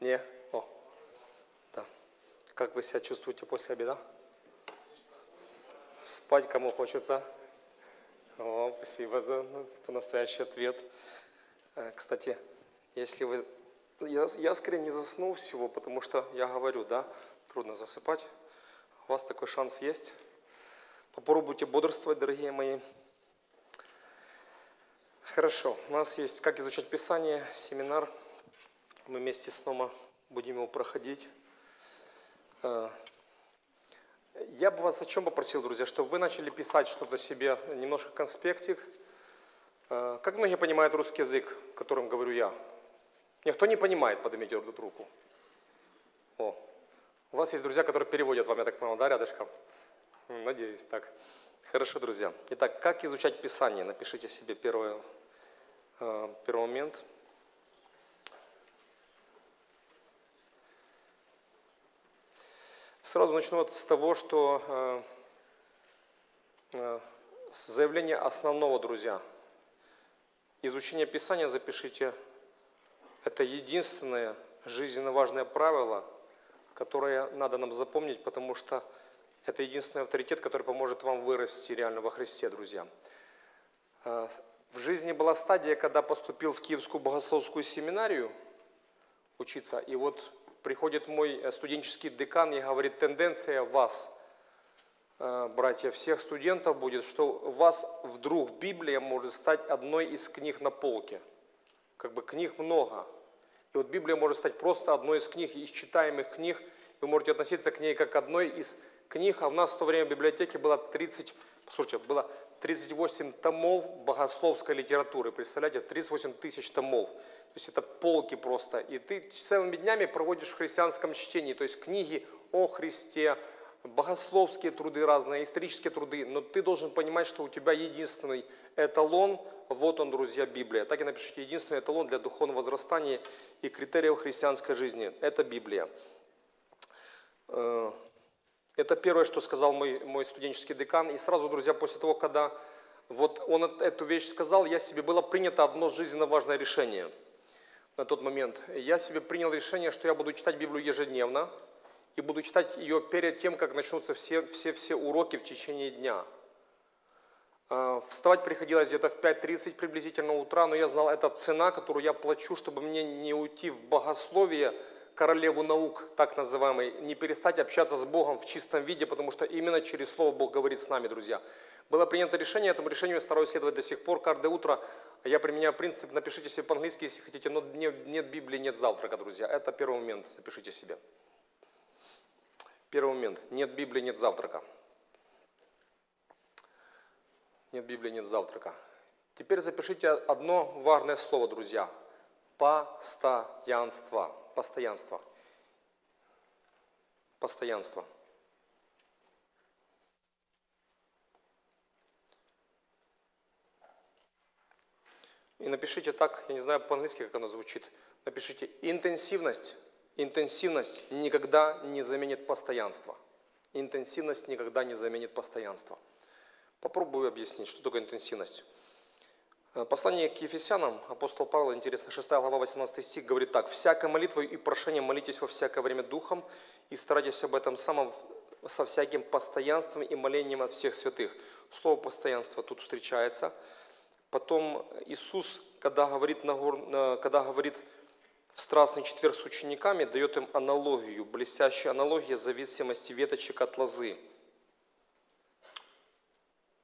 Не? О, да. Как вы себя чувствуете после обеда? Спать кому хочется? О, спасибо за настоящий ответ. Э, Кстати, если вы... Я, я скорее не засну всего, потому что я говорю, да, трудно засыпать. У вас такой шанс есть. Попробуйте бодрствовать, дорогие мои. Хорошо, у нас есть «Как изучать Писание», семинар. Мы вместе с Нома будем его проходить. Э, Я бы вас о чем попросил, друзья, чтобы вы начали писать что-то себе, немножко конспектик. Э, Как многие понимают русский язык, которым говорю я? Никто не понимает, поднимите руку. О, у вас есть друзья, которые переводят вам, я так понял, да, рядышком? Надеюсь, так. Хорошо, друзья. Итак, как изучать Писание? Напишите себе первый, э, первый момент. Сразу начну вот с того, что э, э, с заявления основного, друзья. Изучение Писания запишите. Это единственное жизненно важное правило, которое надо нам запомнить, потому что это единственный авторитет, который поможет вам вырасти реально во Христе, друзья. Э, В жизни была стадия, когда поступил в Киевскую богословскую семинарию учиться, и вот приходит мой э, студенческий декан и говорит, тенденция вас, э, братья, всех студентов будет, что вас вдруг Библия может стать одной из книг на полке. Как бы книг много. И вот Библия может стать просто одной из книг, из читаемых книг. Вы можете относиться к ней как к одной из книг. А у нас в то время в библиотеке было 30, послушайте, было 38 томов богословской литературы. Представляете, 38 тысяч томов. То есть это полки просто. И ты целыми днями проводишь в христианском чтении. То есть книги о Христе, богословские труды разные, исторические труды. Но ты должен понимать, что у тебя единственный эталон, вот он, друзья, Библия. Так и напишите, единственный эталон для духовного возрастания и критериев христианской жизни. Это Библия. Это первое, что сказал мой, мой студенческий декан. И сразу, друзья, после того, когда вот он эт- эту вещь сказал, я себе было принято одно жизненно важное решение на тот момент. Я себе принял решение, что я буду читать Библию ежедневно и буду читать ее перед тем, как начнутся все, все, все уроки в течение дня. Э, Вставать приходилось где-то в 5.30 приблизительно утра, но я знал, это цена, которую я плачу, чтобы мне не уйти в богословие, королеву наук, так называемый, не перестать общаться с Богом в чистом виде, потому что именно через Слово Бог говорит с нами, друзья. Было принято решение, этому решению я стараюсь следовать до сих пор, каждое утро я применяю принцип, напишите себе по-английски, если хотите, но нет, Библии, нет завтрака, друзья. Это первый момент, запишите себе. Первый момент, нет Библии, нет завтрака. Нет Библии, нет завтрака. Теперь запишите одно важное слово, друзья. Постоянство. Постоянство. Постоянство. И напишите так, я не знаю по-английски, как оно звучит. Напишите интенсивность. Интенсивность никогда не заменит постоянство. Интенсивность никогда не заменит постоянство. Попробую объяснить, что такое интенсивность. Э, Послание к Ефесянам, апостол Павел, интересно, 6 глава, 18 стих, говорит так. «Всякой молитвой и прошением молитесь во всякое время Духом, и старайтесь об этом самом со всяким постоянством и молением от всех святых». Слово «постоянство» тут встречается. Потом Иисус, когда говорит, на гор- когда говорит в Страстный четверг с учениками, дает им аналогию, блестящая аналогия зависимости веточек от лозы.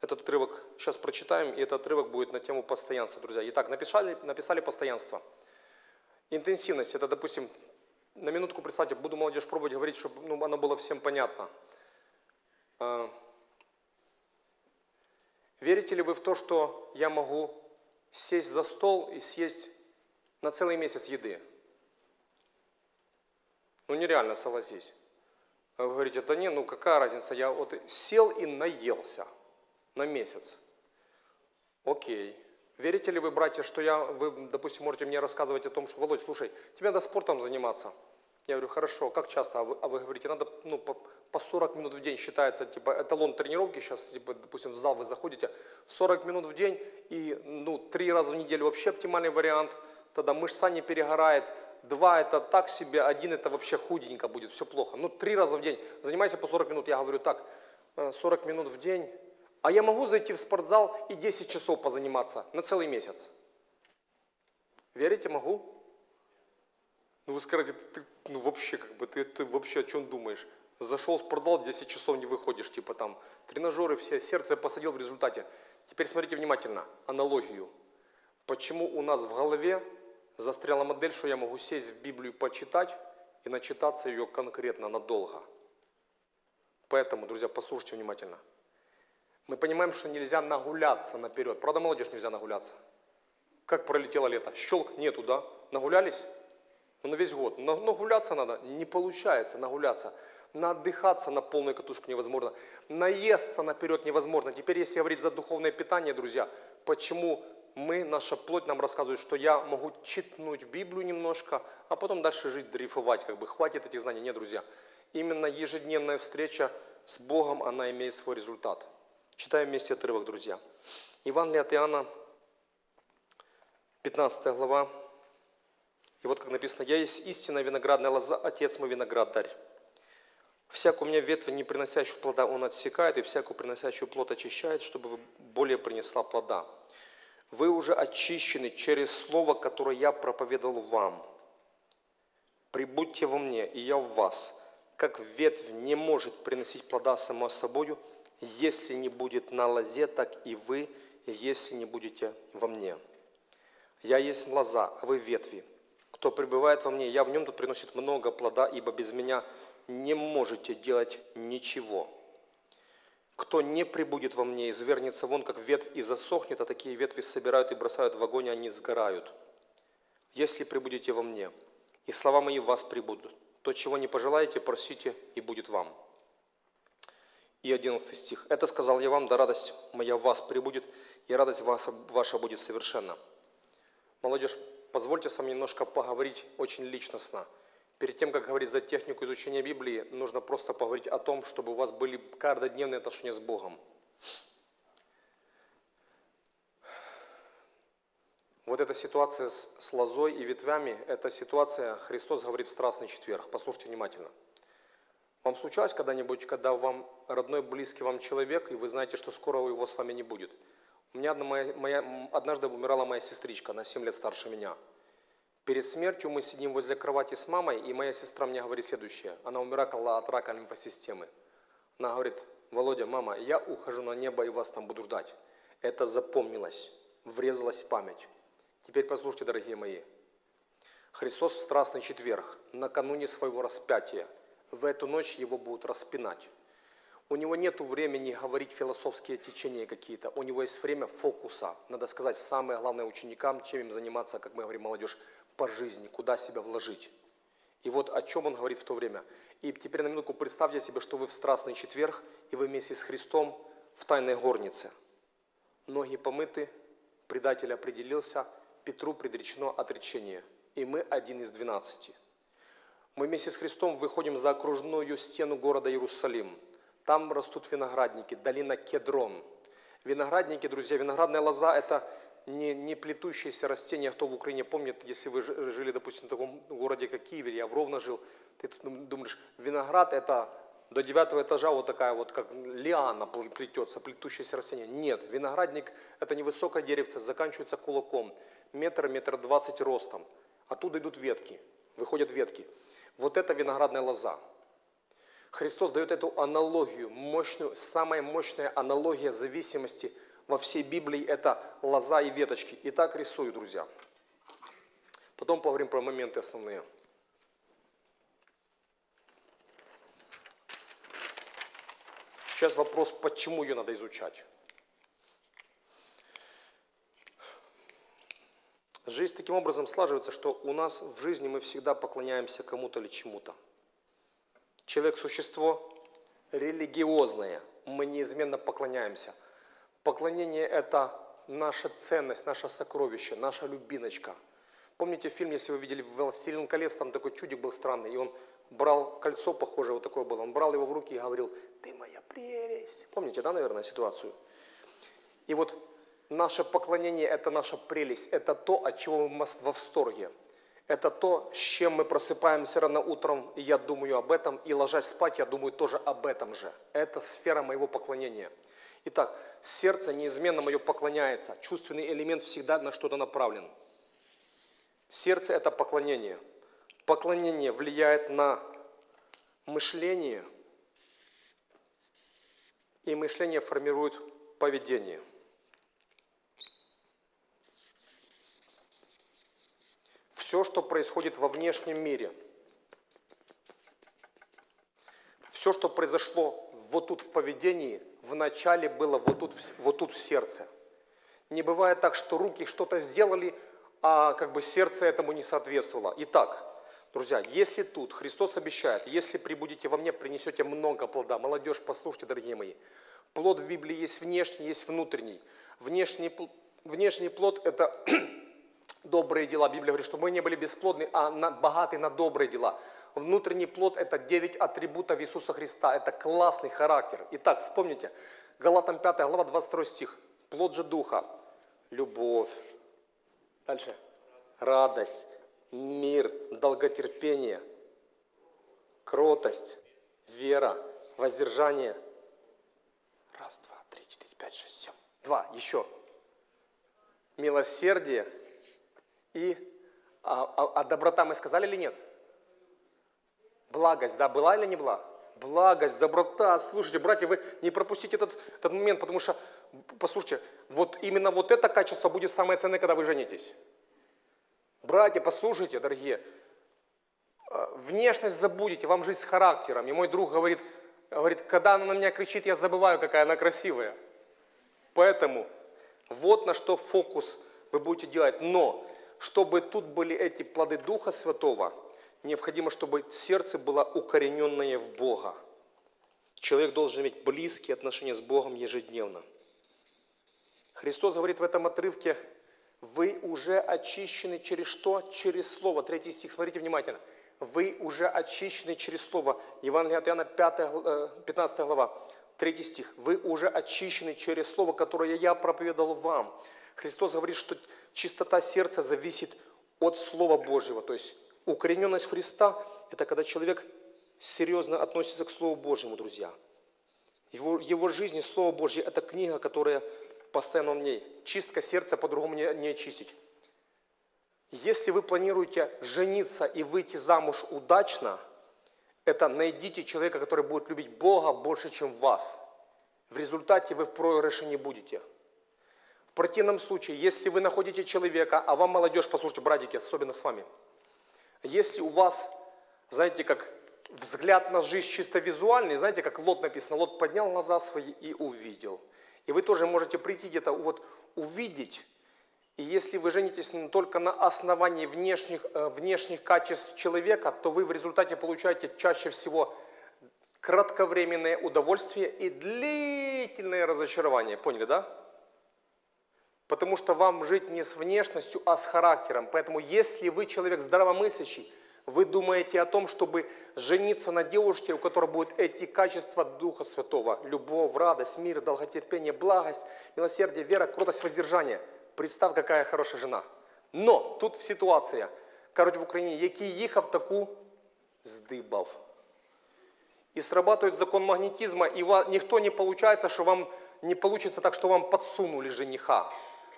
Этот отрывок сейчас прочитаем, и этот отрывок будет на тему постоянства, друзья. Итак, написали, написали постоянство. Интенсивность, это, допустим, на минутку представьте, буду молодежь пробовать говорить, чтобы ну, оно было всем понятно. А, Верите ли вы в то, что я могу сесть за стол и съесть на целый месяц еды? Ну нереально, согласись. А Вы говорите, да не, ну какая разница, я вот сел и наелся на месяц. Окей. Верите ли вы, братья, что я, вы, допустим, можете мне рассказывать о том, что, Володь, слушай, тебе надо спортом заниматься. Я говорю, хорошо, как часто? А вы, а вы говорите, надо ну, по, по 40 минут в день считается, типа, эталон тренировки, сейчас, типа, допустим, в зал вы заходите, 40 минут в день и, ну, три раза в неделю вообще оптимальный вариант, тогда мышца не перегорает, два это так себе, один это вообще худенько будет, все плохо. Ну, три раза в день, занимайся по 40 минут, я говорю так, э, 40 минут в день, а я могу зайти в спортзал и 10 часов позаниматься на целый месяц. Верите, могу? Ну вы скажете, ты, ну вообще, как бы, ты, ты вообще о чем думаешь? Зашел в спортзал, 10 часов не выходишь, типа там, тренажеры все, сердце посадил в результате. Теперь смотрите внимательно, аналогию. Почему у нас в голове застряла модель, что я могу сесть в Библию почитать и начитаться ее конкретно, надолго. Поэтому, друзья, послушайте внимательно. Мы понимаем, что нельзя нагуляться наперед. Правда, молодежь нельзя нагуляться? Как пролетело лето? Щелк нету, да? Нагулялись? Ну, на весь год. Но нагуляться надо. Не получается нагуляться. Надыхаться на полную катушку невозможно. Наесться наперед невозможно. Теперь, если говорить за духовное питание, друзья, почему мы, наша плоть нам рассказывает, что я могу читнуть Библию немножко, а потом дальше жить, дрейфовать, как бы хватит этих знаний. Нет, друзья, именно ежедневная встреча с Богом, она имеет свой результат. Читаем вместе отрывок, друзья. Евангелие от Иоанна, 15 глава. И вот как написано, «Я есть истинная виноградная лоза, Отец мой виноградарь. Всякую мне ветвь, не приносящую плода, он отсекает, и всякую приносящую плод очищает, чтобы более принесла плода. Вы уже очищены через слово, которое я проповедовал вам. Прибудьте во мне, и я в вас. Как ветвь не может приносить плода само собою, если не будет на лозе, так и вы, если не будете во мне. Я есть лоза, а вы ветви. Кто пребывает во мне, я в нем, тут приносит много плода, ибо без меня не можете делать ничего. Кто не прибудет во мне, извернется вон, как ветвь, и засохнет, а такие ветви собирают и бросают в огонь, и они сгорают. Если прибудете во мне, и слова мои в вас прибудут, то, чего не пожелаете, просите, и будет вам. И 11 стих. «Это сказал я вам, да радость моя в вас прибудет, и радость ваша, ваша будет совершенна». Молодежь, позвольте с вами немножко поговорить очень личностно – Перед тем, как говорить за технику изучения Библии, нужно просто поговорить о том, чтобы у вас были каждодневные отношения с Богом. Вот эта ситуация с, с лозой и ветвями, эта ситуация, Христос говорит в Страстный четверг. Послушайте внимательно. Вам случалось когда-нибудь, когда вам родной, близкий вам человек, и вы знаете, что скоро его с вами не будет? У меня одна моя, моя, однажды умирала моя сестричка, на 7 лет старше меня – Перед смертью мы сидим возле кровати с мамой, и моя сестра мне говорит следующее. Она умирала от рака лимфосистемы. Она говорит, Володя, мама, я ухожу на небо и вас там буду ждать. Это запомнилось, врезалось в память. Теперь послушайте, дорогие мои. Христос в Страстный четверг, накануне своего распятия, в эту ночь его будут распинать. У него нет времени говорить философские течения какие-то. У него есть время фокуса. Надо сказать, самое главное ученикам, чем им заниматься, как мы говорим, молодежь, по жизни, куда себя вложить. И вот о чем он говорит в то время. И теперь на минутку представьте себе, что вы в Страстный четверг, и вы вместе с Христом в тайной горнице. Ноги помыты, предатель определился, Петру предречено отречение. И мы один из двенадцати. Мы вместе с Христом выходим за окружную стену города Иерусалим. Там растут виноградники, долина Кедрон. Виноградники, друзья, виноградная лоза – это не, не плетущиеся растения, кто в Украине помнит, если вы жили, допустим, в таком городе, как Киев, я в Ровно жил, ты думаешь, виноград это до девятого этажа вот такая вот, как лиана плетется, плетущееся растение. Нет, виноградник это невысокое деревце, заканчивается кулаком, метр, метр двадцать ростом. Оттуда идут ветки, выходят ветки. Вот это виноградная лоза. Христос дает эту аналогию, мощную, самая мощная аналогия зависимости – во всей Библии это лоза и веточки. И так рисую, друзья. Потом поговорим про моменты основные. Сейчас вопрос, почему ее надо изучать. Жизнь таким образом слаживается, что у нас в жизни мы всегда поклоняемся кому-то или чему-то. Человек – существо религиозное, мы неизменно поклоняемся – Поклонение – это наша ценность, наше сокровище, наша любиночка. Помните фильм, если вы видели «Властелин колец», там такой чудик был странный, и он брал кольцо, похожее вот такое было, он брал его в руки и говорил, ты моя прелесть. Помните, да, наверное, ситуацию? И вот Наше поклонение – это наша прелесть, это то, от чего мы во восторге. Это то, с чем мы просыпаемся рано утром, и я думаю об этом, и ложась спать, я думаю тоже об этом же. Это сфера моего поклонения. Итак, сердце неизменно мое поклоняется, чувственный элемент всегда на что-то направлен. Сердце – это поклонение. Поклонение влияет на мышление, и мышление формирует поведение – все, что происходит во внешнем мире, все, что произошло вот тут в поведении, вначале было вот тут, вот тут в сердце. Не бывает так, что руки что-то сделали, а как бы сердце этому не соответствовало. Итак, друзья, если тут Христос обещает, если прибудете во мне, принесете много плода. Молодежь, послушайте, дорогие мои. Плод в Библии есть внешний, есть внутренний. Внешний, внешний плод – это добрые дела. Библия говорит, что мы не были бесплодны, а богаты на добрые дела. Внутренний плод – это 9 атрибутов Иисуса Христа. Это классный характер. Итак, вспомните, Галатам 5 глава 22 стих. Плод же Духа – любовь. Дальше. Радость, мир, долготерпение, кротость, вера, воздержание. Раз, два, три, четыре, пять, шесть, семь. Два, еще. Милосердие – и а, а, а доброта мы сказали или нет? Благость, да, была или не была? Благость, доброта. Слушайте, братья, вы не пропустите этот, этот момент, потому что, послушайте, вот именно вот это качество будет самое ценное, когда вы женитесь. Братья, послушайте, дорогие, а, внешность забудете, вам жизнь с характером. И мой друг говорит, говорит, когда она на меня кричит, я забываю, какая она красивая. Поэтому вот на что фокус вы будете делать. Но чтобы тут были эти плоды Духа Святого, необходимо, чтобы сердце было укорененное в Бога. Человек должен иметь близкие отношения с Богом ежедневно. Христос говорит в этом отрывке, вы уже очищены через что? Через Слово. Третий стих, смотрите внимательно. Вы уже очищены через Слово. Евангелие от Иоанна, 5, 15 э, глава, третий стих. Вы уже очищены через Слово, которое я проповедовал вам. Христос говорит, что чистота сердца зависит от Слова Божьего. То есть укорененность Христа – это когда человек серьезно относится к Слову Божьему, друзья. Его, его жизни Слово Божье – это книга, которая постоянно в ней. Чистка сердца по-другому не, не очистить. Если вы планируете жениться и выйти замуж удачно, это найдите человека, который будет любить Бога больше, чем вас. В результате вы в проигрыше не будете – в противном случае, если вы находите человека, а вам молодежь, послушайте, братики, особенно с вами, если у вас, знаете, как взгляд на жизнь чисто визуальный, знаете, как Лот написано, Лот поднял глаза свои и увидел. И вы тоже можете прийти где-то вот увидеть, и если вы женитесь только на основании внешних, э, внешних качеств человека, то вы в результате получаете чаще всего кратковременное удовольствие и длительное разочарование. Поняли, да? Потому что вам жить не с внешностью, а с характером. Поэтому если вы человек здравомыслящий, вы думаете о том, чтобы жениться на девушке, у которой будут эти качества Духа Святого. Любовь, радость, мир, долготерпение, благость, милосердие, вера, кротость, воздержание. Представь, какая хорошая жена. Но тут ситуация. Короче, в Украине, який їхав, таку здибав. И срабатывает закон магнетизма, и никто не получается, что вам не получится так, что вам подсунули жениха.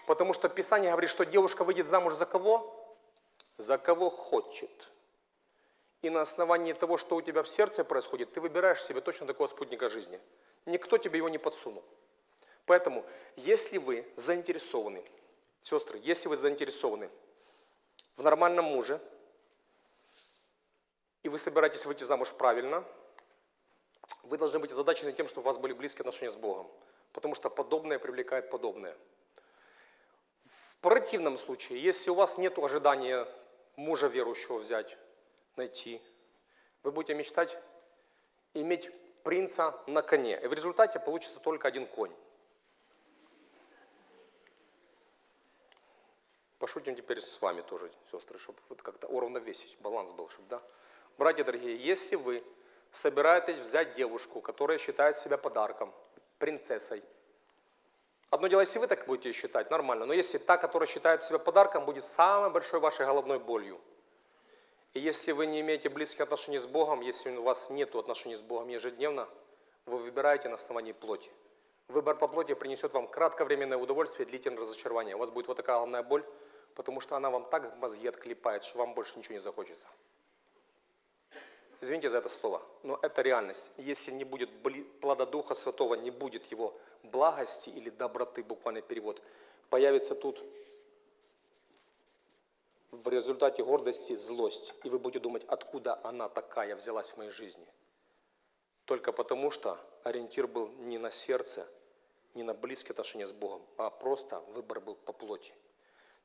Потому что Писание говорит, что девушка выйдет замуж за кого? За кого хочет. И на основании того, что у тебя в сердце происходит, ты выбираешь себе точно такого спутника жизни. Никто тебе его не подсунул. Поэтому, если вы заинтересованы, сестры, если вы заинтересованы в нормальном муже, и вы собираетесь выйти замуж правильно, вы должны быть озадачены тем, что у вас были близкие отношения с Богом. Потому что подобное привлекает подобное противном случае, если у вас нет ожидания мужа верующего взять, найти, вы будете мечтать иметь принца на коне. И в результате получится только один конь. Пошутим теперь с вами тоже, сестры, чтобы вот как-то уравновесить, баланс был, чтобы, да? Братья дорогие, если вы собираетесь взять девушку, которая считает себя подарком, принцессой, Одно дело, если вы так будете считать, нормально. Но если та, которая считает себя подарком, будет самой большой вашей головной болью. И если вы не имеете близких отношений с Богом, если у вас нет отношений с Богом ежедневно, вы выбираете на основании плоти. Выбор по плоти принесет вам кратковременное удовольствие и длительное разочарование. У вас будет вот такая головная боль, потому что она вам так мозги отклепает, что вам больше ничего не захочется. Извините за это слово, но это реальность. Если не будет плода Духа Святого, не будет его благости или доброты, буквальный перевод, появится тут в результате гордости злость. И вы будете думать, откуда она такая взялась в моей жизни. Только потому, что ориентир был не на сердце, не на близкие отношения с Богом, а просто выбор был по плоти.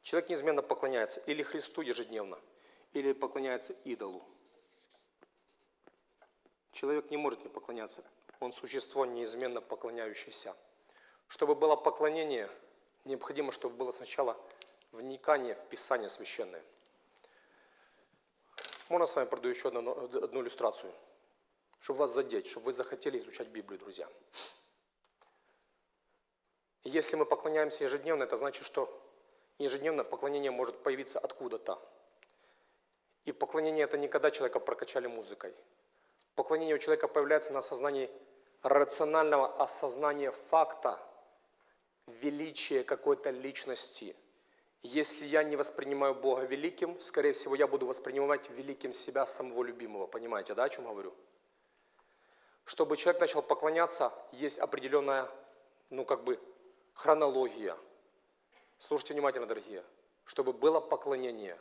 Человек неизменно поклоняется или Христу ежедневно, или поклоняется идолу. Человек не может не поклоняться. Он существо неизменно поклоняющееся. Чтобы было поклонение, необходимо, чтобы было сначала вникание в Писание Священное. Можно с вами продаю еще одну, одну иллюстрацию, чтобы вас задеть, чтобы вы захотели изучать Библию, друзья. Если мы поклоняемся ежедневно, это значит, что ежедневно поклонение может появиться откуда-то. И поклонение это не когда человека прокачали музыкой. Поклонение у человека появляется на осознании рационального осознания факта, величия какой-то личности. Если я не воспринимаю Бога великим, скорее всего, я буду воспринимать великим себя самого любимого. Понимаете, да, о чем говорю? Чтобы человек начал поклоняться, есть определенная, ну как бы, хронология. Слушайте внимательно, дорогие. Чтобы было поклонение,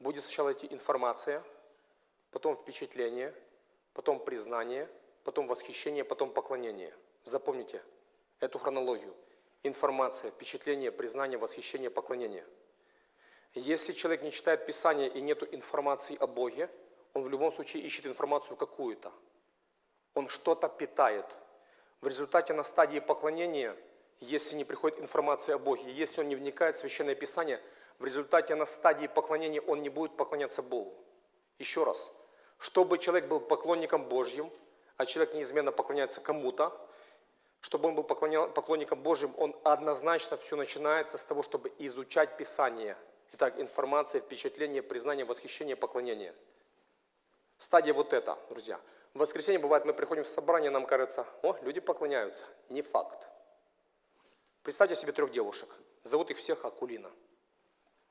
будет сначала идти информация, потом впечатление, потом признание, потом восхищение, потом поклонение. Запомните эту хронологию. Информация, впечатление, признание, восхищение, поклонение. Если человек не читает Писание и нет информации о Боге, он в любом случае ищет информацию какую-то. Он что-то питает. В результате на стадии поклонения, если не приходит информация о Боге, если он не вникает в Священное Писание, в результате на стадии поклонения он не будет поклоняться Богу. Еще раз, чтобы человек был поклонником Божьим, а человек неизменно поклоняется кому-то, чтобы он был поклонником Божьим, он однозначно все начинается с того, чтобы изучать Писание. Итак, информация, впечатление, признание, восхищение, поклонение. Стадия вот эта, друзья. В воскресенье бывает, мы приходим в собрание, нам кажется, о, люди поклоняются. Не факт. Представьте себе трех девушек. Зовут их всех Акулина.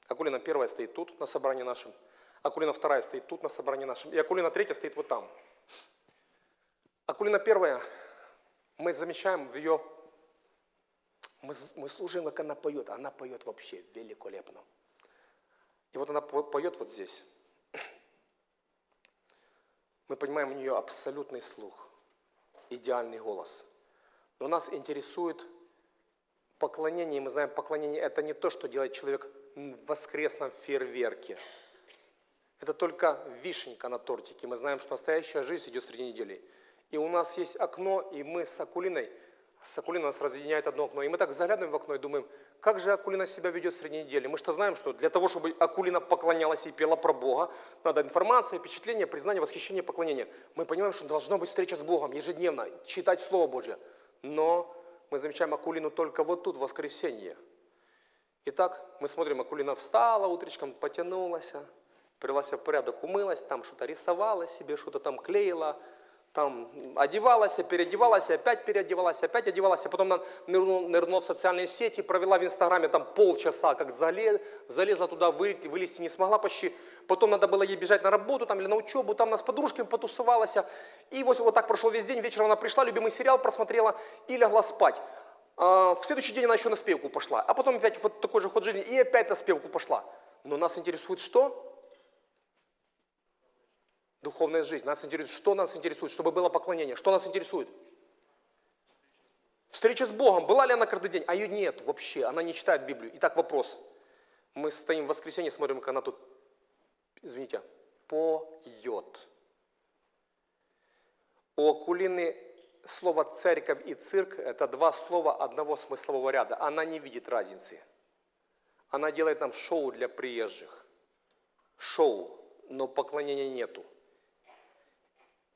Акулина первая стоит тут, на собрании нашем. Акулина вторая стоит тут на собрании нашем, и Акулина третья стоит вот там. Акулина первая, мы замечаем в ее, мы, мы слушаем, как она поет, она поет вообще великолепно. И вот она поет вот здесь. Мы понимаем у нее абсолютный слух, идеальный голос. Но нас интересует поклонение, мы знаем, поклонение это не то, что делает человек в воскресном фейерверке – это только вишенька на тортике. Мы знаем, что настоящая жизнь идет среди недели. И у нас есть окно, и мы с Акулиной, с Акулиной нас разъединяет одно окно. И мы так заглядываем в окно и думаем, как же Акулина себя ведет среди недели. Мы что знаем, что для того, чтобы Акулина поклонялась и пела про Бога, надо информация, впечатление, признание, восхищение, поклонение. Мы понимаем, что должна быть встреча с Богом ежедневно, читать Слово Божье. Но мы замечаем Акулину только вот тут, в воскресенье. Итак, мы смотрим, Акулина встала утречком, потянулась, привела себя в порядок, умылась, там что-то рисовала себе, что-то там клеила, там одевалась, переодевалась, опять переодевалась, опять одевалась, а потом она нырнула в социальные сети, провела в Инстаграме там полчаса, как залез, залезла туда, вылезти, вылезти не смогла почти, потом надо было ей бежать на работу там, или на учебу, там она с подружками потусовалась, и вот, вот так прошел весь день, вечером она пришла, любимый сериал просмотрела и легла спать. А в следующий день она еще на спевку пошла, а потом опять вот такой же ход жизни, и опять на спевку пошла. Но нас интересует что? Духовная жизнь. Нас интересует, что нас интересует, чтобы было поклонение. Что нас интересует? Встреча с Богом. Была ли она каждый день? А ее нет вообще. Она не читает Библию. Итак, вопрос. Мы стоим в воскресенье, смотрим, как она тут, извините, поет. У Акулины слово «церковь» и «цирк» – это два слова одного смыслового ряда. Она не видит разницы. Она делает нам шоу для приезжих. Шоу, но поклонения нету.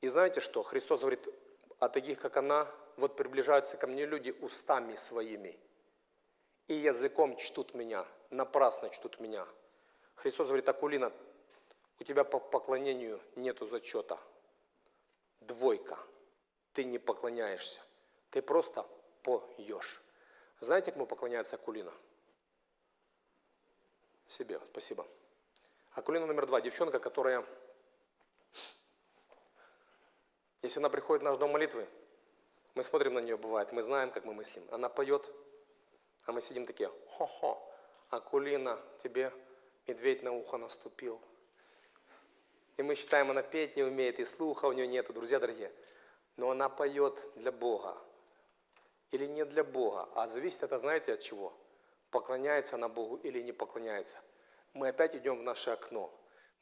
И знаете что? Христос говорит, о таких, как она, вот приближаются ко мне люди устами своими и языком чтут меня, напрасно чтут меня. Христос говорит, Акулина, у тебя по поклонению нету зачета. Двойка. Ты не поклоняешься. Ты просто поешь. Знаете, кому поклоняется Акулина? Себе, спасибо. Акулина номер два. Девчонка, которая, если она приходит в наш дом молитвы, мы смотрим на нее, бывает, мы знаем, как мы мыслим. Она поет, а мы сидим такие, хо-хо, Акулина, тебе медведь на ухо наступил. И мы считаем, она петь не умеет, и слуха у нее нету, друзья дорогие. Но она поет для Бога. Или не для Бога, а зависит это, знаете, от чего? Поклоняется она Богу или не поклоняется. Мы опять идем в наше окно.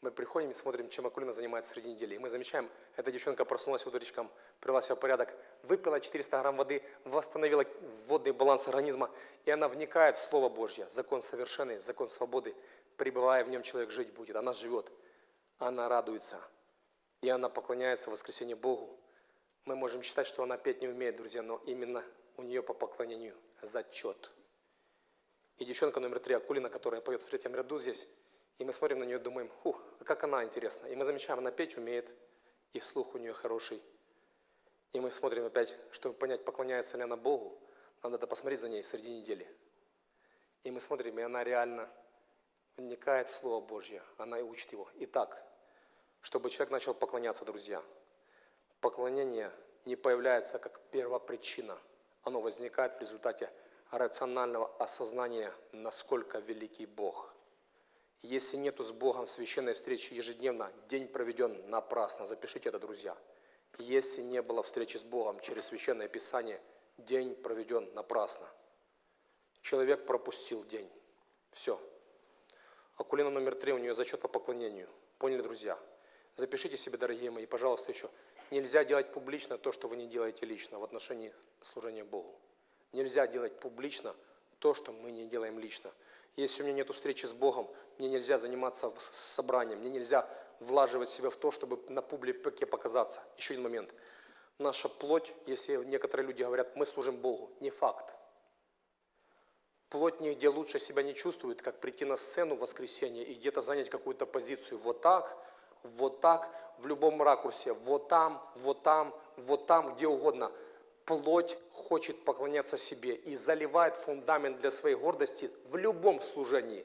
Мы приходим и смотрим, чем Акулина занимается среди недели. И мы замечаем, эта девчонка проснулась утречком, привела себя в порядок, выпила 400 грамм воды, восстановила водный баланс организма, и она вникает в Слово Божье, закон совершенный, закон свободы, пребывая в нем человек жить будет. Она живет, она радуется, и она поклоняется в воскресенье Богу. Мы можем считать, что она петь не умеет, друзья, но именно у нее по поклонению зачет. И девчонка номер три, Акулина, которая поет в третьем ряду здесь, и мы смотрим на нее, думаем, ух, а как она интересна. И мы замечаем, она петь умеет, и слух у нее хороший. И мы смотрим опять, чтобы понять, поклоняется ли она Богу, нам надо посмотреть за ней среди недели. И мы смотрим, и она реально вникает в Слово Божье, она и учит его. Итак, чтобы человек начал поклоняться, друзья, поклонение не появляется как первопричина, оно возникает в результате рационального осознания, насколько великий Бог – если нету с Богом священной встречи ежедневно, день проведен напрасно. Запишите это, друзья. Если не было встречи с Богом через священное Писание, день проведен напрасно. Человек пропустил день. Все. Акулина номер три, у нее зачет по поклонению. Поняли, друзья? Запишите себе, дорогие мои, пожалуйста, еще. Нельзя делать публично то, что вы не делаете лично в отношении служения Богу. Нельзя делать публично то, что мы не делаем лично. Если у меня нет встречи с Богом, мне нельзя заниматься собранием, мне нельзя влаживать себя в то, чтобы на публике показаться. Еще один момент. Наша плоть, если некоторые люди говорят, мы служим Богу, не факт. Плоть нигде лучше себя не чувствует, как прийти на сцену в воскресенье и где-то занять какую-то позицию. Вот так, вот так, в любом ракурсе, вот там, вот там, вот там, где угодно – плоть хочет поклоняться себе и заливает фундамент для своей гордости в любом служении.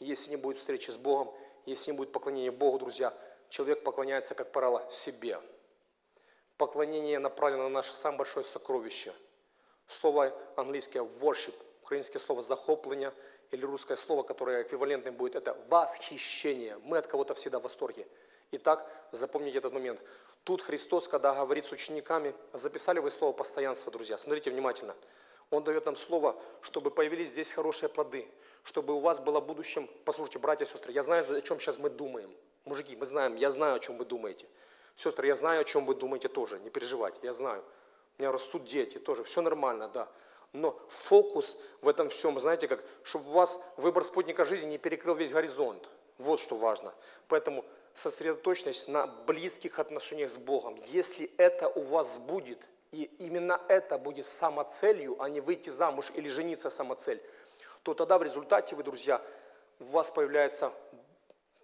Если не будет встречи с Богом, если не будет поклонения Богу, друзья, человек поклоняется, как правило, себе. Поклонение направлено на наше самое большое сокровище. Слово английское worship, украинское слово захопление или русское слово, которое эквивалентным будет, это восхищение. Мы от кого-то всегда в восторге. Итак, запомните этот момент. Тут Христос, когда говорит с учениками, записали вы слово постоянство, друзья. Смотрите внимательно. Он дает нам слово, чтобы появились здесь хорошие плоды, чтобы у вас было будущем, послушайте, братья и сестры, я знаю, о чем сейчас мы думаем. Мужики, мы знаем, я знаю, о чем вы думаете. Сестры, я знаю, о чем вы думаете тоже, не переживайте, я знаю. У меня растут дети тоже, все нормально, да. Но фокус в этом всем, знаете, как, чтобы у вас выбор спутника жизни не перекрыл весь горизонт. Вот что важно. Поэтому сосредоточенность на близких отношениях с Богом. Если это у вас будет, и именно это будет самоцелью, а не выйти замуж или жениться самоцель, то тогда в результате вы, друзья, у вас появляется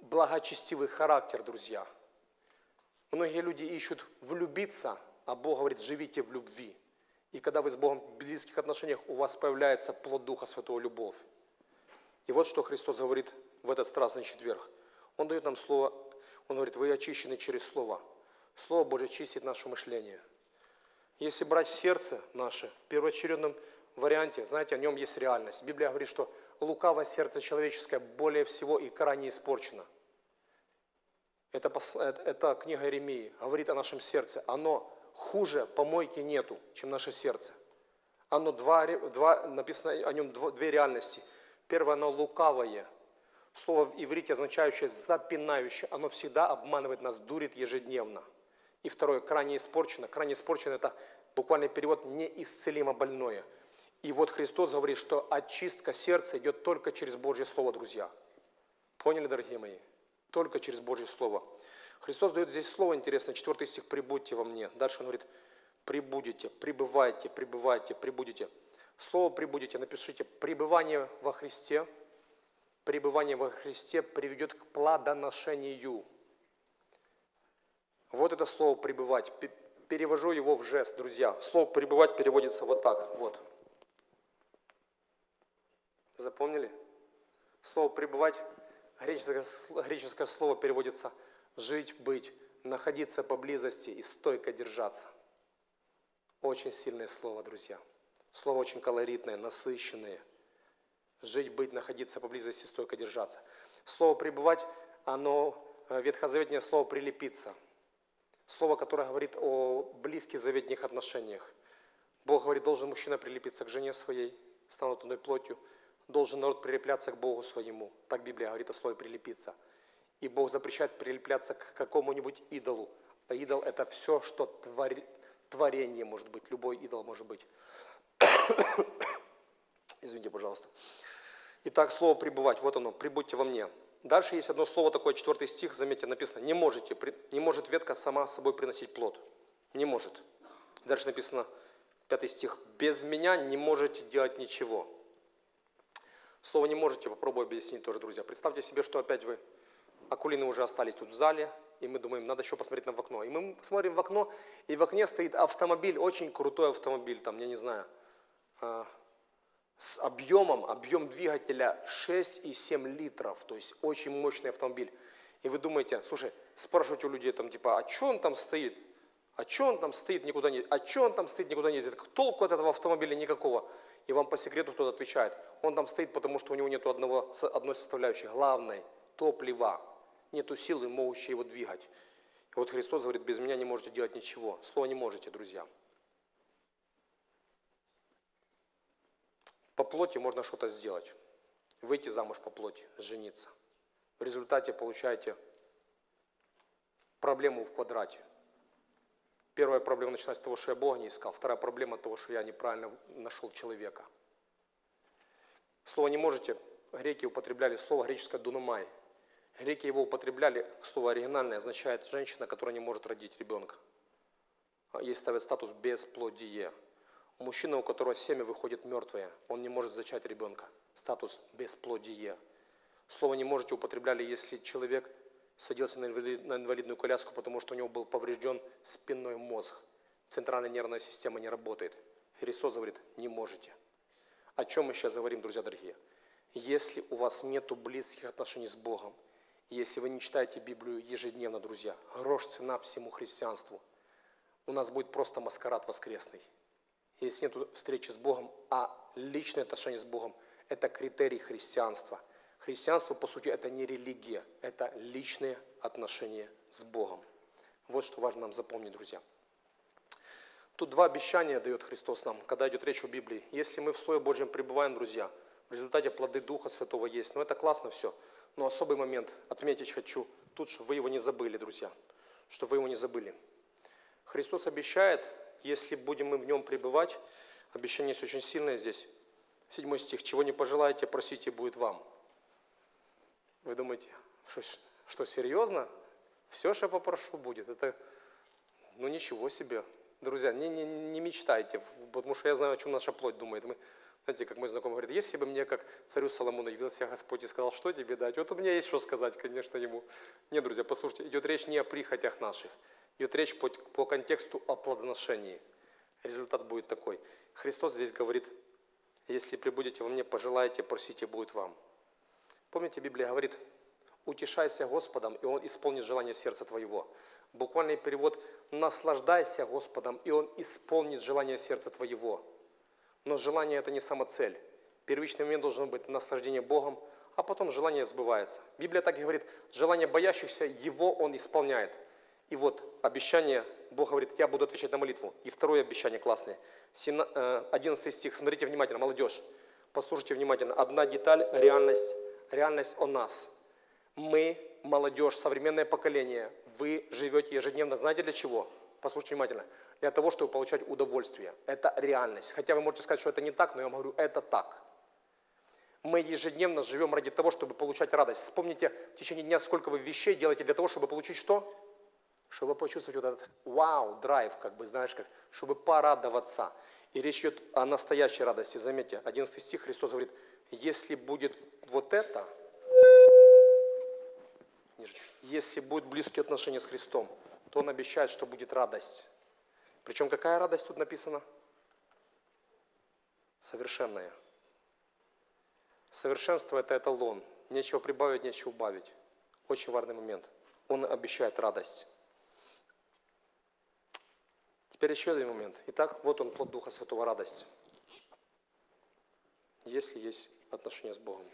благочестивый характер, друзья. Многие люди ищут влюбиться, а Бог говорит, живите в любви. И когда вы с Богом в близких отношениях, у вас появляется плод Духа Святого, любовь. И вот что Христос говорит в этот страстный четверг. Он дает нам слово он говорит, вы очищены через Слово. Слово Божье чистит наше мышление. Если брать сердце наше, в первоочередном варианте, знаете, о нем есть реальность. Библия говорит, что лукавое сердце человеческое более всего и крайне испорчено. Это, это книга Иеремии говорит о нашем сердце. Оно хуже помойки нету, чем наше сердце. Оно два, два, написано о нем две реальности. Первое, оно лукавое – Слово в иврите, означающее запинающее, оно всегда обманывает нас, дурит ежедневно. И второе, крайне испорчено. Крайне испорчено – это буквальный перевод «неисцелимо больное». И вот Христос говорит, что очистка сердца идет только через Божье Слово, друзья. Поняли, дорогие мои? Только через Божье Слово. Христос дает здесь слово интересное, четвертый стих «прибудьте во мне». Дальше он говорит, Прибудете, пребывайте, пребывайте, прибудете. Слово прибудете, напишите пребывание во Христе. Пребывание во Христе приведет к плодоношению. Вот это слово пребывать. Перевожу его в жест, друзья. Слово пребывать переводится вот так. Вот. Запомнили? Слово пребывать, греческое, греческое слово переводится жить, быть, находиться поблизости и стойко держаться. Очень сильное слово, друзья. Слово очень колоритное, насыщенное. Жить, быть, находиться поблизости, стойко держаться. Слово пребывать, оно, э, ветхозаветнее слово прилепиться. Слово, которое говорит о близких заветных отношениях. Бог говорит, должен мужчина прилепиться к жене своей, станут одной плотью. Должен народ прилепляться к Богу своему. Так Библия говорит о слове прилепиться. И Бог запрещает прилепляться к какому-нибудь идолу. А идол – это все, что твори, творение может быть, любой идол может быть. Извините, пожалуйста. Итак, слово «пребывать», вот оно, «прибудьте во мне». Дальше есть одно слово такое, четвертый стих, заметьте, написано, не можете, не может ветка сама собой приносить плод. Не может. Дальше написано, пятый стих, без меня не можете делать ничего. Слово не можете, попробую объяснить тоже, друзья. Представьте себе, что опять вы, акулины уже остались тут в зале, и мы думаем, надо еще посмотреть на в окно. И мы смотрим в окно, и в окне стоит автомобиль, очень крутой автомобиль, там, я не знаю, а, с объемом, объем двигателя 6,7 литров, то есть очень мощный автомобиль. И вы думаете, слушай, спрашивайте у людей там типа, а что он там стоит? А что он там стоит, никуда не А что он там стоит, никуда не ездит? Толку от этого автомобиля никакого. И вам по секрету кто-то отвечает. Он там стоит, потому что у него нет одного, одной составляющей, главной, топлива нету силы, могущей его двигать. И вот Христос говорит, без меня не можете делать ничего. Слово не можете, друзья. По плоти можно что-то сделать. Выйти замуж по плоти, жениться. В результате получаете проблему в квадрате. Первая проблема началась с того, что я Бога не искал. Вторая проблема от того, что я неправильно нашел человека. Слово «не можете» греки употребляли слово греческое «дунамай», Греки его употребляли, слово оригинальное означает женщина, которая не может родить ребенка. Ей ставят статус бесплодие. Мужчина, у которого семя выходит мертвое, он не может зачать ребенка. Статус бесплодие. Слово не можете употребляли, если человек садился на инвалидную коляску, потому что у него был поврежден спинной мозг. Центральная нервная система не работает. Христос говорит, не можете. О чем мы сейчас говорим, друзья дорогие? Если у вас нет близких отношений с Богом, если вы не читаете Библию ежедневно, друзья, грош цена всему христианству. У нас будет просто маскарад воскресный. Если нет встречи с Богом, а личное отношение с Богом – это критерий христианства. Христианство, по сути, это не религия, это личные отношения с Богом. Вот что важно нам запомнить, друзья. Тут два обещания дает Христос нам, когда идет речь о Библии. Если мы в Слове Божьем пребываем, друзья, в результате плоды Духа Святого есть. Но это классно все. Но особый момент отметить хочу тут, чтобы вы его не забыли, друзья, чтобы вы его не забыли. Христос обещает, если будем мы в нем пребывать, обещание есть очень сильное здесь. Седьмой стих. «Чего не пожелаете, просите, будет вам». Вы думаете, что, что серьезно? Все, что попрошу, будет. Это, ну ничего себе. Друзья, не, не, не мечтайте, потому что я знаю, о чем наша плоть думает. Мы знаете, как мой знакомый говорит, если бы мне, как царю Соломону, явился Господь и сказал, что тебе дать, вот у меня есть что сказать, конечно, ему. Нет, друзья, послушайте, идет речь не о прихотях наших, идет речь по, по контексту о плодоношении. Результат будет такой. Христос здесь говорит, если прибудете во мне, пожелаете, просите, будет вам. Помните, Библия говорит, утешайся Господом, и Он исполнит желание сердца твоего. Буквальный перевод «наслаждайся Господом, и Он исполнит желание сердца твоего». Но желание – это не самоцель. Первичный момент должен быть наслаждение Богом, а потом желание сбывается. Библия так и говорит, желание боящихся, его он исполняет. И вот обещание, Бог говорит, я буду отвечать на молитву. И второе обещание классное. 11 э, стих, смотрите внимательно, молодежь, послушайте внимательно. Одна деталь – реальность, реальность о нас. Мы, молодежь, современное поколение, вы живете ежедневно, знаете для чего? Послушайте внимательно для того, чтобы получать удовольствие. Это реальность. Хотя вы можете сказать, что это не так, но я вам говорю, это так. Мы ежедневно живем ради того, чтобы получать радость. Вспомните в течение дня, сколько вы вещей делаете для того, чтобы получить что? Чтобы почувствовать вот этот вау, драйв, как бы, знаешь, как, чтобы порадоваться. И речь идет о настоящей радости. Заметьте, 11 стих Христос говорит, если будет вот это, если будет близкие отношения с Христом, то Он обещает, что будет радость. Причем какая радость тут написана? Совершенная. Совершенство – это эталон. Нечего прибавить, нечего убавить. Очень важный момент. Он обещает радость. Теперь еще один момент. Итак, вот он, плод Духа Святого, радость. Если есть отношения с Богом.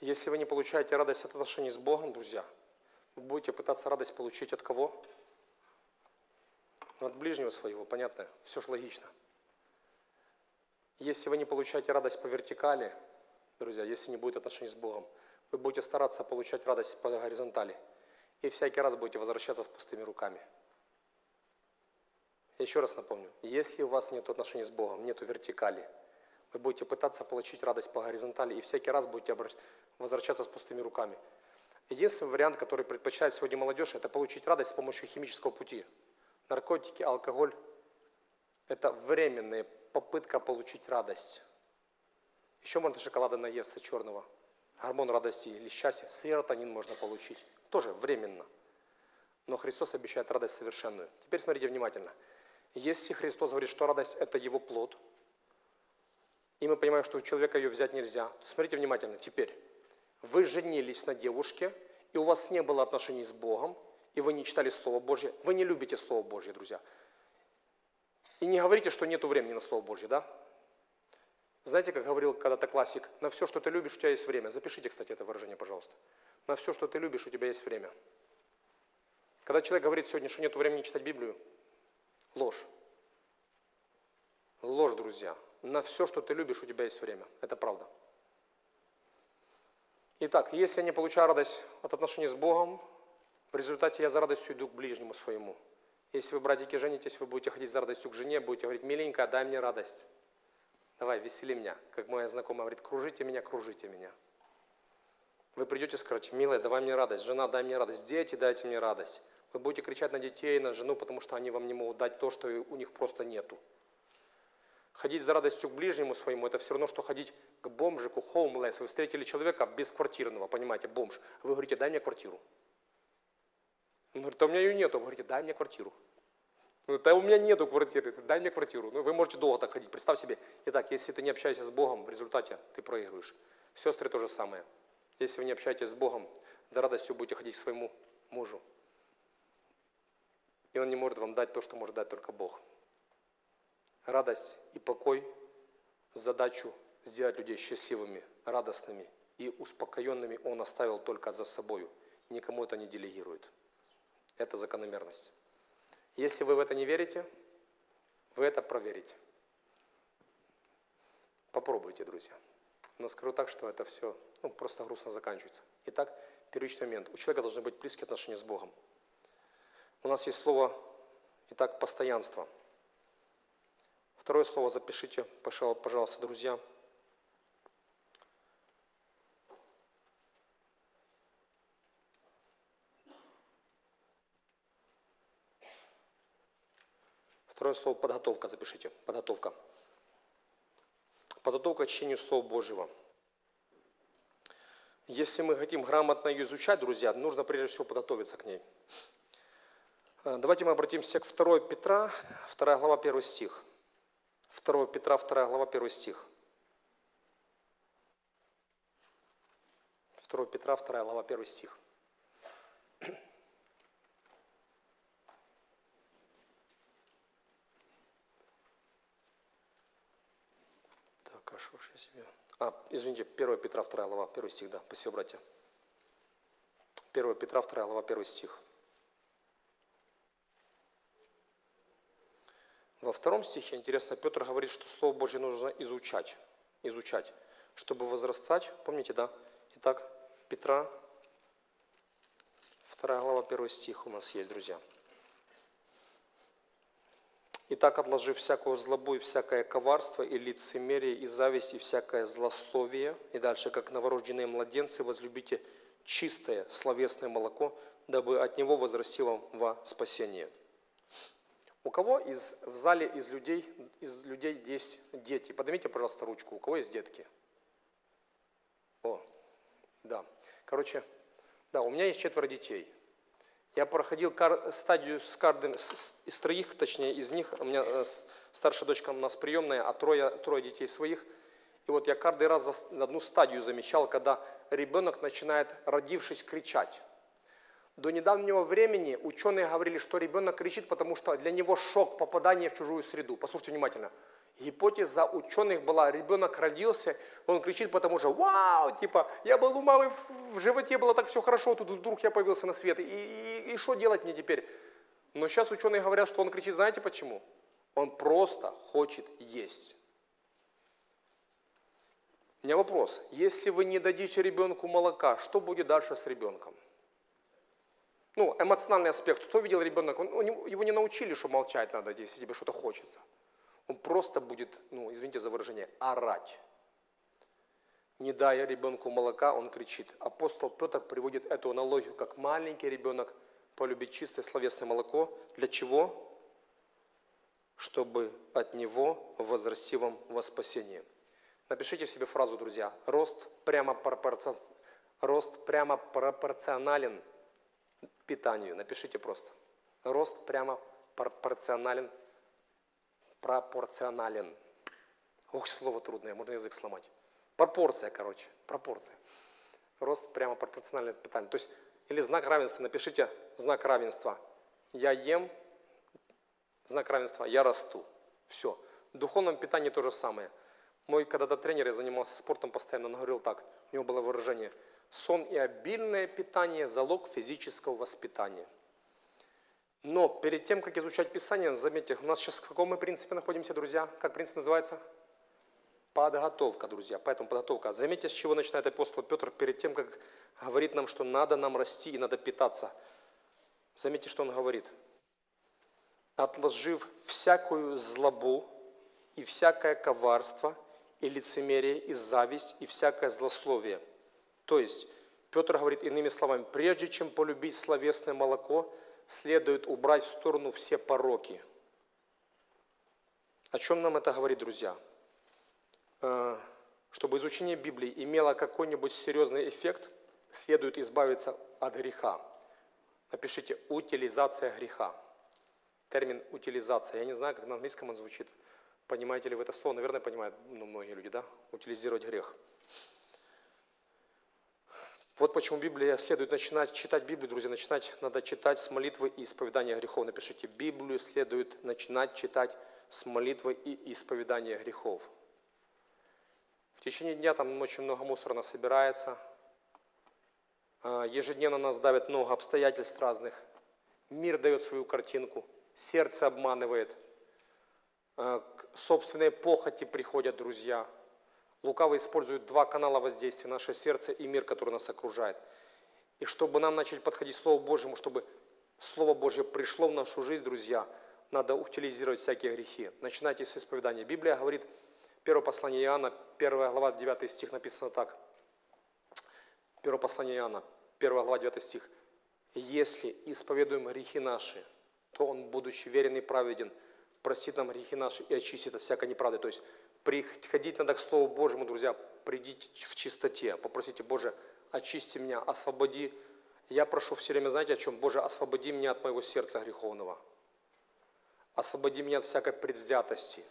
Если вы не получаете радость от отношений с Богом, друзья, вы будете пытаться радость получить от кого? Ну, от ближнего своего, понятно? Все же логично. Если вы не получаете радость по вертикали, друзья, если не будет отношений с Богом, вы будете стараться получать радость по горизонтали. И всякий раз будете возвращаться с пустыми руками. Я еще раз напомню, если у вас нет отношений с Богом, нет вертикали, вы будете пытаться получить радость по горизонтали, и всякий раз будете возвращаться с пустыми руками. Единственный вариант, который предпочитает сегодня молодежь, это получить радость с помощью химического пути. Наркотики, алкоголь – это временная попытка получить радость. Еще можно шоколада наесться черного, гормон радости или счастья, серотонин можно получить. Тоже временно. Но Христос обещает радость совершенную. Теперь смотрите внимательно. Если Христос говорит, что радость – это Его плод, и мы понимаем, что у человека ее взять нельзя, то смотрите внимательно. Теперь, вы женились на девушке, и у вас не было отношений с Богом, и вы не читали Слово Божье, вы не любите Слово Божье, друзья. И не говорите, что нет времени на Слово Божье, да? Знаете, как говорил когда-то классик, на все, что ты любишь, у тебя есть время. Запишите, кстати, это выражение, пожалуйста. На все, что ты любишь, у тебя есть время. Когда человек говорит сегодня, что нет времени читать Библию, ложь. Ложь, друзья. На все, что ты любишь, у тебя есть время. Это правда. Итак, если я не получаю радость от отношений с Богом, в результате я за радостью иду к ближнему своему. Если вы, братики, женитесь, вы будете ходить за радостью к жене, будете говорить, миленькая, дай мне радость. Давай, весели меня. Как моя знакомая говорит, кружите меня, кружите меня. Вы придете и скажете, милая, давай мне радость, жена, дай мне радость, дети, дайте мне радость. Вы будете кричать на детей, на жену, потому что они вам не могут дать то, что у них просто нету. Ходить за радостью к ближнему своему, это все равно, что ходить к бомжику, homeless. Вы встретили человека бесквартирного, понимаете, бомж. Вы говорите, дай мне квартиру. Он говорит, а у меня ее нету. Вы говорите, дай мне квартиру. Он говорит, а у меня нету квартиры, дай мне квартиру. Ну, вы можете долго так ходить. Представь себе. Итак, если ты не общаешься с Богом, в результате ты проигрываешь. Сестры то же самое. Если вы не общаетесь с Богом, за радостью будете ходить к своему мужу. И он не может вам дать то, что может дать только Бог. Радость и покой, задачу сделать людей счастливыми, радостными и успокоенными он оставил только за собою. Никому это не делегирует. Это закономерность. Если вы в это не верите, вы это проверите. Попробуйте, друзья. Но скажу так, что это все ну, просто грустно заканчивается. Итак, первичный момент. У человека должны быть близкие отношения с Богом. У нас есть слово, итак, постоянство. Второе слово запишите, пожалуйста, друзья. Второе слово подготовка, запишите, подготовка. Подготовка к чтению Слова Божьего. Если мы хотим грамотно ее изучать, друзья, нужно прежде всего подготовиться к ней. Э, давайте мы обратимся к 2 Петра, 2 глава, 1 стих. 2 Петра, 2 глава, 1 стих. 2 Петра, 2 глава, 1 стих. Ж я себе... А, извините, 1 Петра, 2 глава, 1 стих, да, спасибо, братья. 1 Петра, 2 глава, 1 стих. Во втором стихе, интересно, Петр говорит, что Слово Божье нужно изучать, изучать, чтобы возрастать. Помните, да? Итак, Петра, 2 глава, 1 стих у нас есть, друзья. Итак, отложив всякую злобу и всякое коварство, и лицемерие, и зависть, и всякое злословие, и дальше, как новорожденные младенцы, возлюбите чистое словесное молоко, дабы от него возрастило во спасение. У кого из, в зале из людей, из людей есть дети? Поднимите, пожалуйста, ручку. У кого есть детки? О, да. Короче, да, у меня есть четверо детей. Я проходил кар- стадию с каждым, с- из троих, точнее, из них, у меня э, старшая дочка у нас приемная, а трое, трое детей своих. И вот я каждый раз за одну стадию замечал, когда ребенок начинает, родившись, кричать. До недавнего времени ученые говорили, что ребенок кричит, потому что для него шок попадания в чужую среду. Послушайте внимательно. Гипотеза ученых была, ребенок родился, он кричит, потому что вау, типа, я был у мамы в- животе, было так все хорошо, тут вдруг я появился на свет, и, что делать мне теперь? Но сейчас ученые говорят, что он кричит, знаете почему? Он просто хочет есть. У меня вопрос, если вы не дадите ребенку молока, что будет дальше с ребенком? Ну, эмоциональный аспект. Кто видел ребенок? Он, его не научили, что молчать надо, если тебе что-то хочется. Он просто будет, ну, извините за выражение, орать. Не дая ребенку молока, он кричит. Апостол Петр приводит эту аналогию, как маленький ребенок полюбит чистое словесное молоко. Для чего? Чтобы от него возрасти вам во спасение. Напишите себе фразу, друзья. Рост прямо, пропорци... Рост прямо пропорционален питанию. Напишите просто. Рост прямо пропорционален. Пропорционален. Ох, слово трудное, можно язык сломать. Пропорция, короче, пропорция. Рост прямо пропорционален питанию. То есть, или знак равенства, напишите знак равенства. Я ем, знак равенства, я расту. Все. В духовном питании то же самое. Мой когда-то тренер, я занимался спортом постоянно, он говорил так, у него было выражение, сон и обильное питание – залог физического воспитания. Но перед тем, как изучать Писание, заметьте, у нас сейчас в каком мы принципе находимся, друзья? Как принцип называется? Подготовка, друзья. Поэтому подготовка. Заметьте, с чего начинает апостол Петр перед тем, как говорит нам, что надо нам расти и надо питаться. Заметьте, что он говорит. Отложив всякую злобу и всякое коварство, и лицемерие, и зависть, и всякое злословие. То есть, Петр говорит иными словами, прежде чем полюбить словесное молоко, следует убрать в сторону все пороки. О чем нам это говорит, друзья? Э, Чтобы изучение Библии имело какой-нибудь серьезный эффект, следует избавиться от греха. Напишите «утилизация греха». Термин «утилизация». Я не знаю, как на английском он звучит. Понимаете ли вы это слово? Наверное, понимают ну, многие люди, да? Утилизировать грех. Вот почему Библия следует начинать читать Библию, друзья, начинать надо читать с молитвы и исповедания грехов. Напишите, Библию следует начинать читать с молитвы и исповедания грехов. В течение дня там очень много мусора насобирается. А, Ежедневно нас давят много обстоятельств разных. Мир дает свою картинку, сердце обманывает, А, к собственные похоти приходят друзья. Лукавый использует два канала воздействия, наше сердце и мир, который нас окружает. И чтобы нам начать подходить к Слову Божьему, чтобы Слово Божье пришло в нашу жизнь, друзья, надо утилизировать всякие грехи. Начинайте с исповедания. Библия говорит, первое послание Иоанна, 1 глава, 9 стих написано так. Первое послание Иоанна, 1 глава, 9 стих. «Если исповедуем грехи наши, то Он, будучи верен и праведен, простит нам грехи наши и очистит от всякой неправды». То есть приходить надо к Слову Божьему, друзья, придите в чистоте, попросите, Боже, очисти меня, освободи. Я прошу все время, знаете, о чем? Боже, освободи меня от моего сердца греховного. Освободи меня от всякой предвзятости.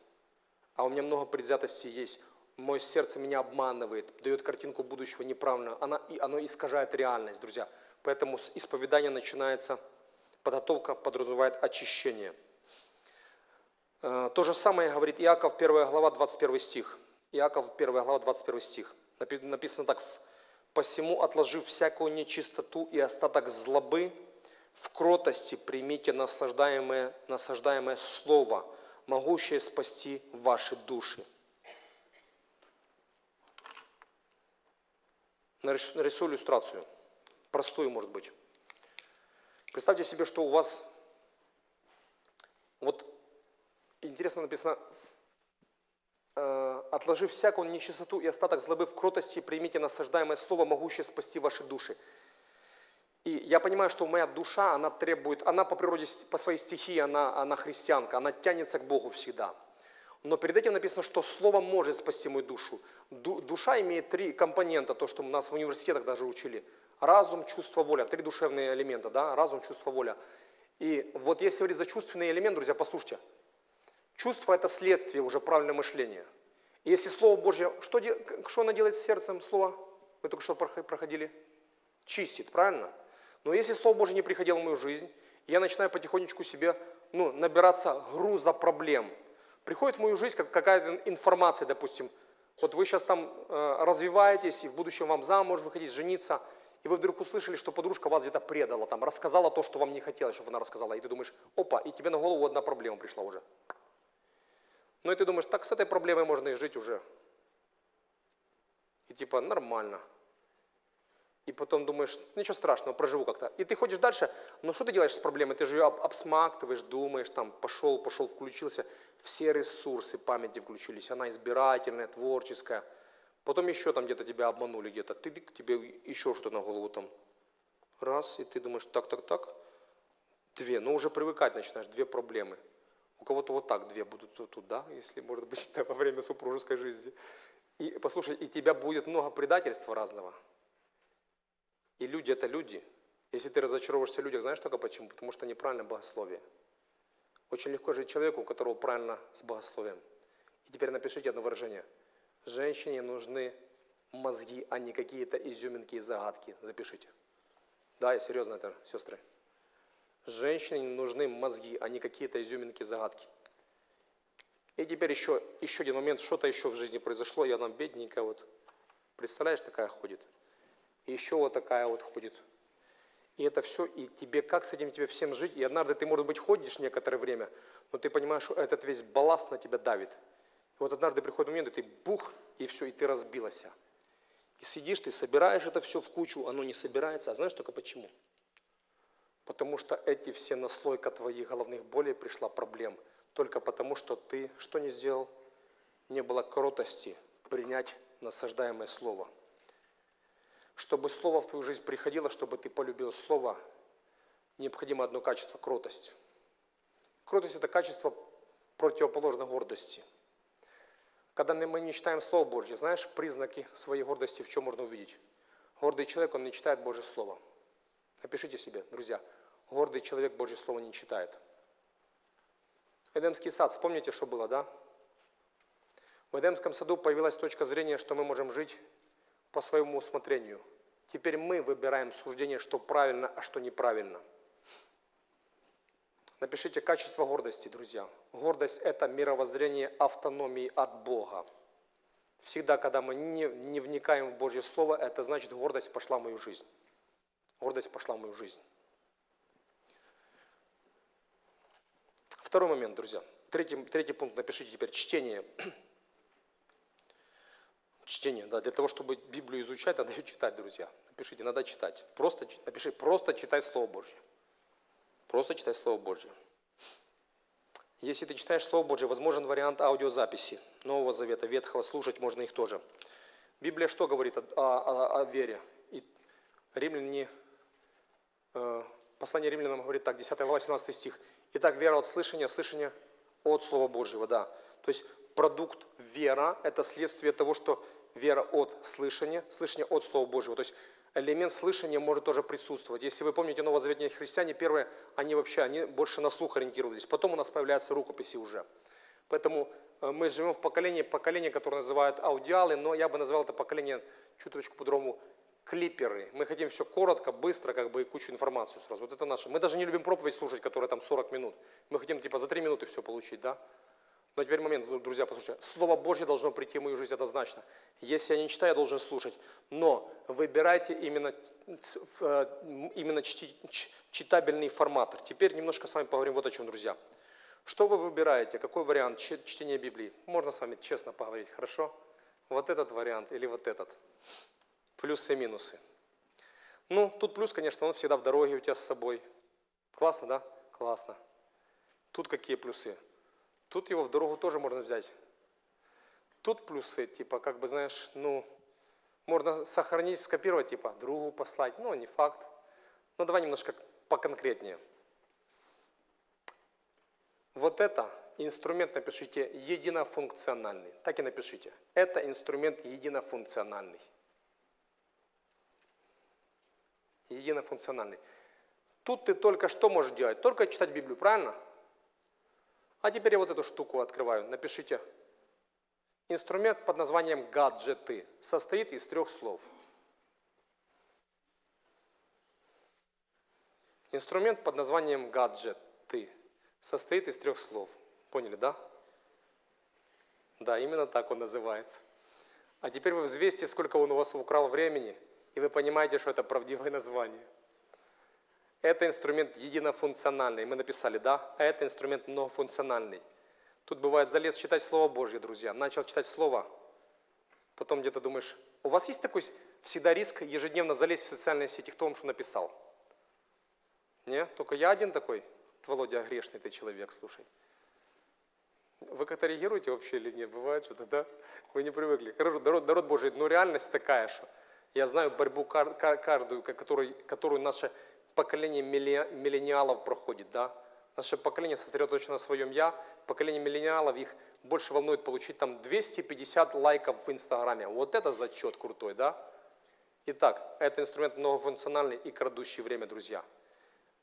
А у меня много предвзятости есть. Мое сердце меня обманывает, дает картинку будущего неправильно. Она, оно искажает реальность, друзья. Поэтому с исповедания начинается подготовка, подразумевает очищение. Э, То же самое говорит Иаков, 1 глава, 21 стих. Иаков, 1 глава, 21 стих. Напи- Написано так. «Посему, отложив всякую нечистоту и остаток злобы, в кротости примите наслаждаемое, насаждаемое слово, могущее спасти ваши души». Нарис- Нарисую иллюстрацию. Простую, может быть. Представьте себе, что у вас вот Интересно написано, э, отложив всякую нечистоту и остаток злобы в кротости, примите насаждаемое слово, могущее спасти ваши души. И я понимаю, что моя душа, она требует, она по природе, по своей стихии, она, она христианка, она тянется к Богу всегда. Но перед этим написано, что Слово может спасти мою душу. Ду- душа имеет три компонента, то, что у нас в университетах даже учили. Разум, чувство, воля. Три душевные элемента, да? Разум, чувство, воля. И вот если говорить за чувственный элемент, друзья, послушайте. Чувство – это следствие уже правильного мышления. И если Слово Божье, что, что оно делает с сердцем, Слово? Мы только что прохо- проходили. Чистит, правильно? Но если Слово Божье не приходило в мою жизнь, я начинаю потихонечку себе ну, набираться груза проблем. Приходит в мою жизнь как- какая-то информация, допустим, вот вы сейчас там э, развиваетесь, и в будущем вам замуж выходить, жениться, и вы вдруг услышали, что подружка вас где-то предала, там, рассказала то, что вам не хотелось, чтобы она рассказала, и ты думаешь, опа, и тебе на голову одна проблема пришла уже. Ну и ты думаешь, так с этой проблемой можно и жить уже. И типа нормально. И потом думаешь, ничего страшного, проживу как-то. И ты ходишь дальше, но что ты делаешь с проблемой? Ты же ее об- обсмактываешь, думаешь, там, пошел, пошел, включился. Все ресурсы памяти включились. Она избирательная, творческая. Потом еще там где-то тебя обманули, где-то. Ты, тебе еще что-то на голову там. Раз, и ты думаешь, так, так, так. Две. Ну, уже привыкать начинаешь, две проблемы. У кого-то вот так две будут тут, тут, да, если, может быть, да, во время супружеской жизни. И послушай, и тебя будет много предательства разного. И люди – это люди. Если ты разочаровываешься в людях, знаешь только почему? Потому что неправильно богословие. Очень легко жить человеку, у которого правильно с богословием. И теперь напишите одно выражение. Женщине нужны мозги, а не какие-то изюминки и загадки. Запишите. Да, я серьезно это, сестры. Женщине нужны мозги, а не какие-то изюминки загадки. И теперь еще, еще один момент, что-то еще в жизни произошло, и она бедненькая вот. Представляешь, такая ходит. И еще вот такая вот ходит. И это все, и тебе, как с этим тебе всем жить? И однажды ты, может быть, ходишь некоторое время, но ты понимаешь, что этот весь балласт на тебя давит. И вот однажды приходит момент, и ты бух, и все, и ты разбилась. И сидишь, ты собираешь это все в кучу, оно не собирается. А знаешь только почему? Потому что эти все наслойка твоих головных болей пришла проблем. Только потому, что ты что не сделал? Не было кротости принять насаждаемое слово. Чтобы слово в твою жизнь приходило, чтобы ты полюбил слово, необходимо одно качество – кротость. Кротость – это качество противоположно гордости. Когда мы не читаем Слово Божье, знаешь, признаки своей гордости в чем можно увидеть? Гордый человек, он не читает Божье Слово. Напишите себе, друзья, гордый человек Божье Слово не читает. Эдемский сад, вспомните, что было, да? В Эдемском саду появилась точка зрения, что мы можем жить по своему усмотрению. Теперь мы выбираем суждение, что правильно, а что неправильно. Напишите качество гордости, друзья. Гордость – это мировоззрение автономии от Бога. Всегда, когда мы не, не вникаем в Божье Слово, это значит, гордость пошла в мою жизнь. Гордость пошла в мою жизнь. Второй момент, друзья. Третий, третий пункт напишите теперь. Чтение. Чтение, да. Для того, чтобы Библию изучать, надо ее читать, друзья. Напишите, надо читать. Просто, напиши, просто читай Слово Божье. Просто читай Слово Божье. Если ты читаешь Слово Божье, возможен вариант аудиозаписи Нового Завета, Ветхого, слушать можно их тоже. Библия что говорит о, о- о- о вере? И римляне, э, послание римлянам говорит так, 10 глава, 17 стих. Итак, вера от слышания, слышание от Слова Божьего, да. То есть продукт вера – это следствие того, что вера от слышания, слышание от Слова Божьего. То есть элемент слышания может тоже присутствовать. Если вы помните новозаветные христиане, первые, они вообще, они больше на слух ориентировались. Потом у нас появляются рукописи уже. Поэтому э, мы живем в поколении, поколение, которое называют аудиалы, но я бы назвал это поколение чуточку по-другому клиперы. Мы хотим все коротко, быстро, как бы и кучу информации сразу. Вот это наше. Мы даже не любим проповедь слушать, которая там 40 минут. Мы хотим типа за 3 минуты все получить, да? Но теперь момент, друзья, послушайте. Слово Божье должно прийти в мою жизнь однозначно. Если я не читаю, я должен слушать. Но выбирайте именно, э, именно читабельный формат. Теперь немножко с вами поговорим вот о чем, друзья. Что вы выбираете? Какой вариант чтения Библии? Можно с вами честно поговорить, хорошо? Вот этот вариант или вот этот? Плюсы и минусы. Ну, тут плюс, конечно, он всегда в дороге у тебя с собой. Классно, да? Классно. Тут какие плюсы? Тут его в дорогу тоже можно взять. Тут плюсы, типа, как бы, знаешь, ну, можно сохранить, скопировать, типа, другу послать. Ну, не факт. Но давай немножко поконкретнее. Вот это инструмент, напишите, единофункциональный. Так и напишите. Это инструмент единофункциональный. Единофункциональный. Тут ты только что можешь делать? Только читать Библию, правильно? А теперь я вот эту штуку открываю. Напишите. Инструмент под названием гаджеты состоит из трех слов. Инструмент под названием гаджеты состоит из трех слов. Поняли, да? Да, именно так он называется. А теперь вы взвесьте, сколько он у вас украл времени, и вы понимаете, что это правдивое название. Это инструмент единофункциональный. Мы написали, да? А это инструмент многофункциональный. Тут бывает залез читать Слово Божье, друзья. Начал читать Слово, потом где-то думаешь, у вас есть такой всегда риск ежедневно залезть в социальные сети, кто вам что написал? Нет? Только я один такой? Володя, грешный ты человек, слушай. Вы как-то реагируете вообще или нет? Бывает что-то, да? Вы не привыкли. Народ, народ Божий, но реальность такая, что я знаю борьбу каждую, которую, которую наше поколение миллениалов проходит, да? Наше поколение сосредоточено на своем «я», поколение миллениалов, их больше волнует получить там 250 лайков в Инстаграме. Вот это зачет крутой, да? Итак, это инструмент многофункциональный и крадущий время, друзья.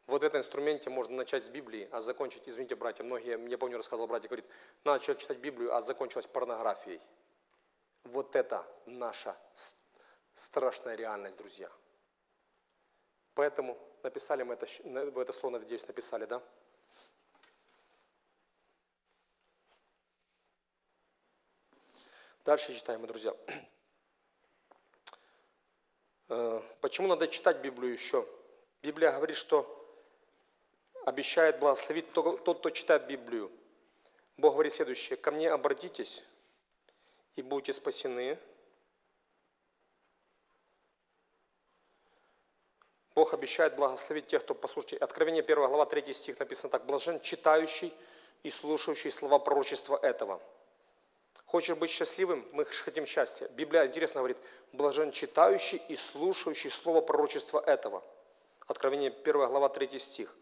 Вот в этом инструменте можно начать с Библии, а закончить, извините, братья, многие, я помню, рассказывал братья, говорит, начал читать Библию, а закончилось порнографией. Вот это наша страшная реальность, друзья. Поэтому написали мы это, в это слово, надеюсь, написали, да? Дальше читаем, друзья. Э, почему надо читать Библию еще? Библия говорит, что обещает благословить тот, кто читает Библию. Бог говорит следующее. «Ко мне обратитесь, и будете спасены». Бог обещает благословить тех, кто послушает. Откровение 1 глава 3 стих написано так. «Блажен читающий и слушающий слова пророчества этого». Хочешь быть счастливым? Мы хотим счастья. Библия интересно говорит, блажен читающий и слушающий слово пророчества этого. Откровение 1 глава 3 стих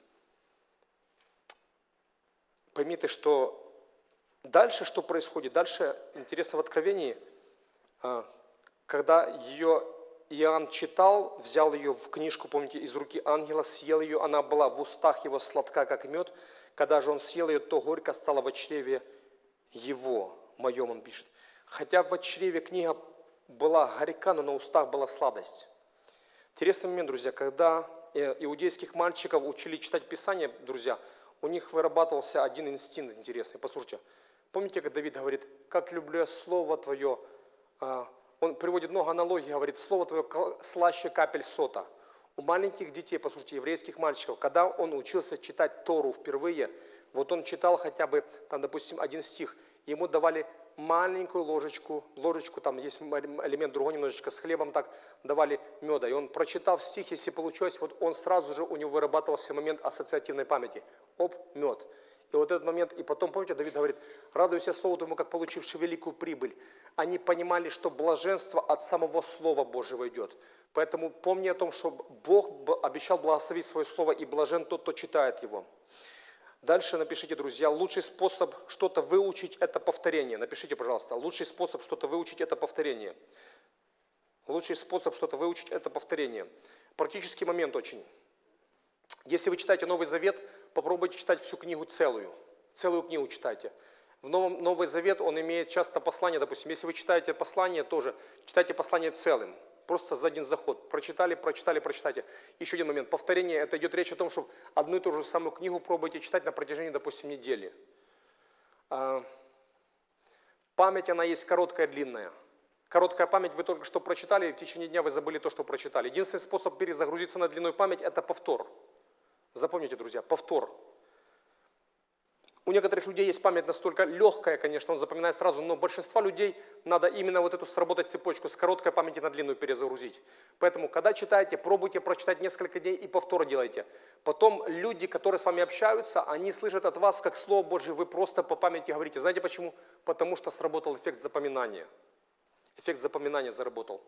поймите, что дальше что происходит? Дальше интересно в Откровении, а, когда ее Иоанн читал, взял ее в книжку, помните, из руки ангела, съел ее, она была в устах его сладка, как мед. Когда же он съел ее, то горько стало в чреве его, моем, он пишет. Хотя в чреве книга была горька, но на устах была сладость. Интересный момент, друзья, когда э, иудейских мальчиков учили читать Писание, друзья – у них вырабатывался один инстинкт интересный. Послушайте, помните, как Давид говорит, как люблю я Слово Твое, а, он приводит много аналогий, говорит, Слово Твое слаще капель сота. У маленьких детей, послушайте, еврейских мальчиков, когда он учился читать Тору впервые, вот он читал хотя бы, там, допустим, один стих, ему давали маленькую ложечку, ложечку, там есть элемент другой немножечко, с хлебом так давали меда. И он, прочитав стих, если получилось, вот он сразу же, у него вырабатывался момент ассоциативной памяти. Оп, мед. И вот этот момент, и потом, помните, Давид говорит, радуйся слову тому, как получивший великую прибыль. Они понимали, что блаженство от самого Слова Божьего идет. Поэтому помни о том, что Бог обещал благословить свое Слово, и блажен тот, кто читает его. Дальше напишите, друзья, лучший способ что-то выучить – это повторение. Напишите, пожалуйста, лучший способ что-то выучить – это повторение. Лучший способ что-то выучить – это повторение. Практический момент очень. Если вы читаете Новый Завет, попробуйте читать всю книгу целую. Целую книгу читайте. В Новом, Новый Завет, он имеет часто послание, допустим, если вы читаете послание тоже, читайте послание целым. Просто за один заход. Прочитали, прочитали, прочитайте. Еще один момент. Повторение. Это идет речь о том, что одну и ту же самую книгу пробуйте читать на протяжении, допустим, недели. А, память, она есть короткая, длинная. Короткая память вы только что прочитали, и в течение дня вы забыли то, что прочитали. Единственный способ перезагрузиться на длинную память – это повтор. Запомните, друзья, повтор. У некоторых людей есть память настолько легкая, конечно, он запоминает сразу, но большинство людей надо именно вот эту сработать цепочку с короткой памяти на длинную перезагрузить. Поэтому, когда читаете, пробуйте прочитать несколько дней и повтор делайте. Потом люди, которые с вами общаются, они слышат от вас, как Слово Божье, вы просто по памяти говорите. Знаете почему? Потому что сработал эффект запоминания. Эффект запоминания заработал.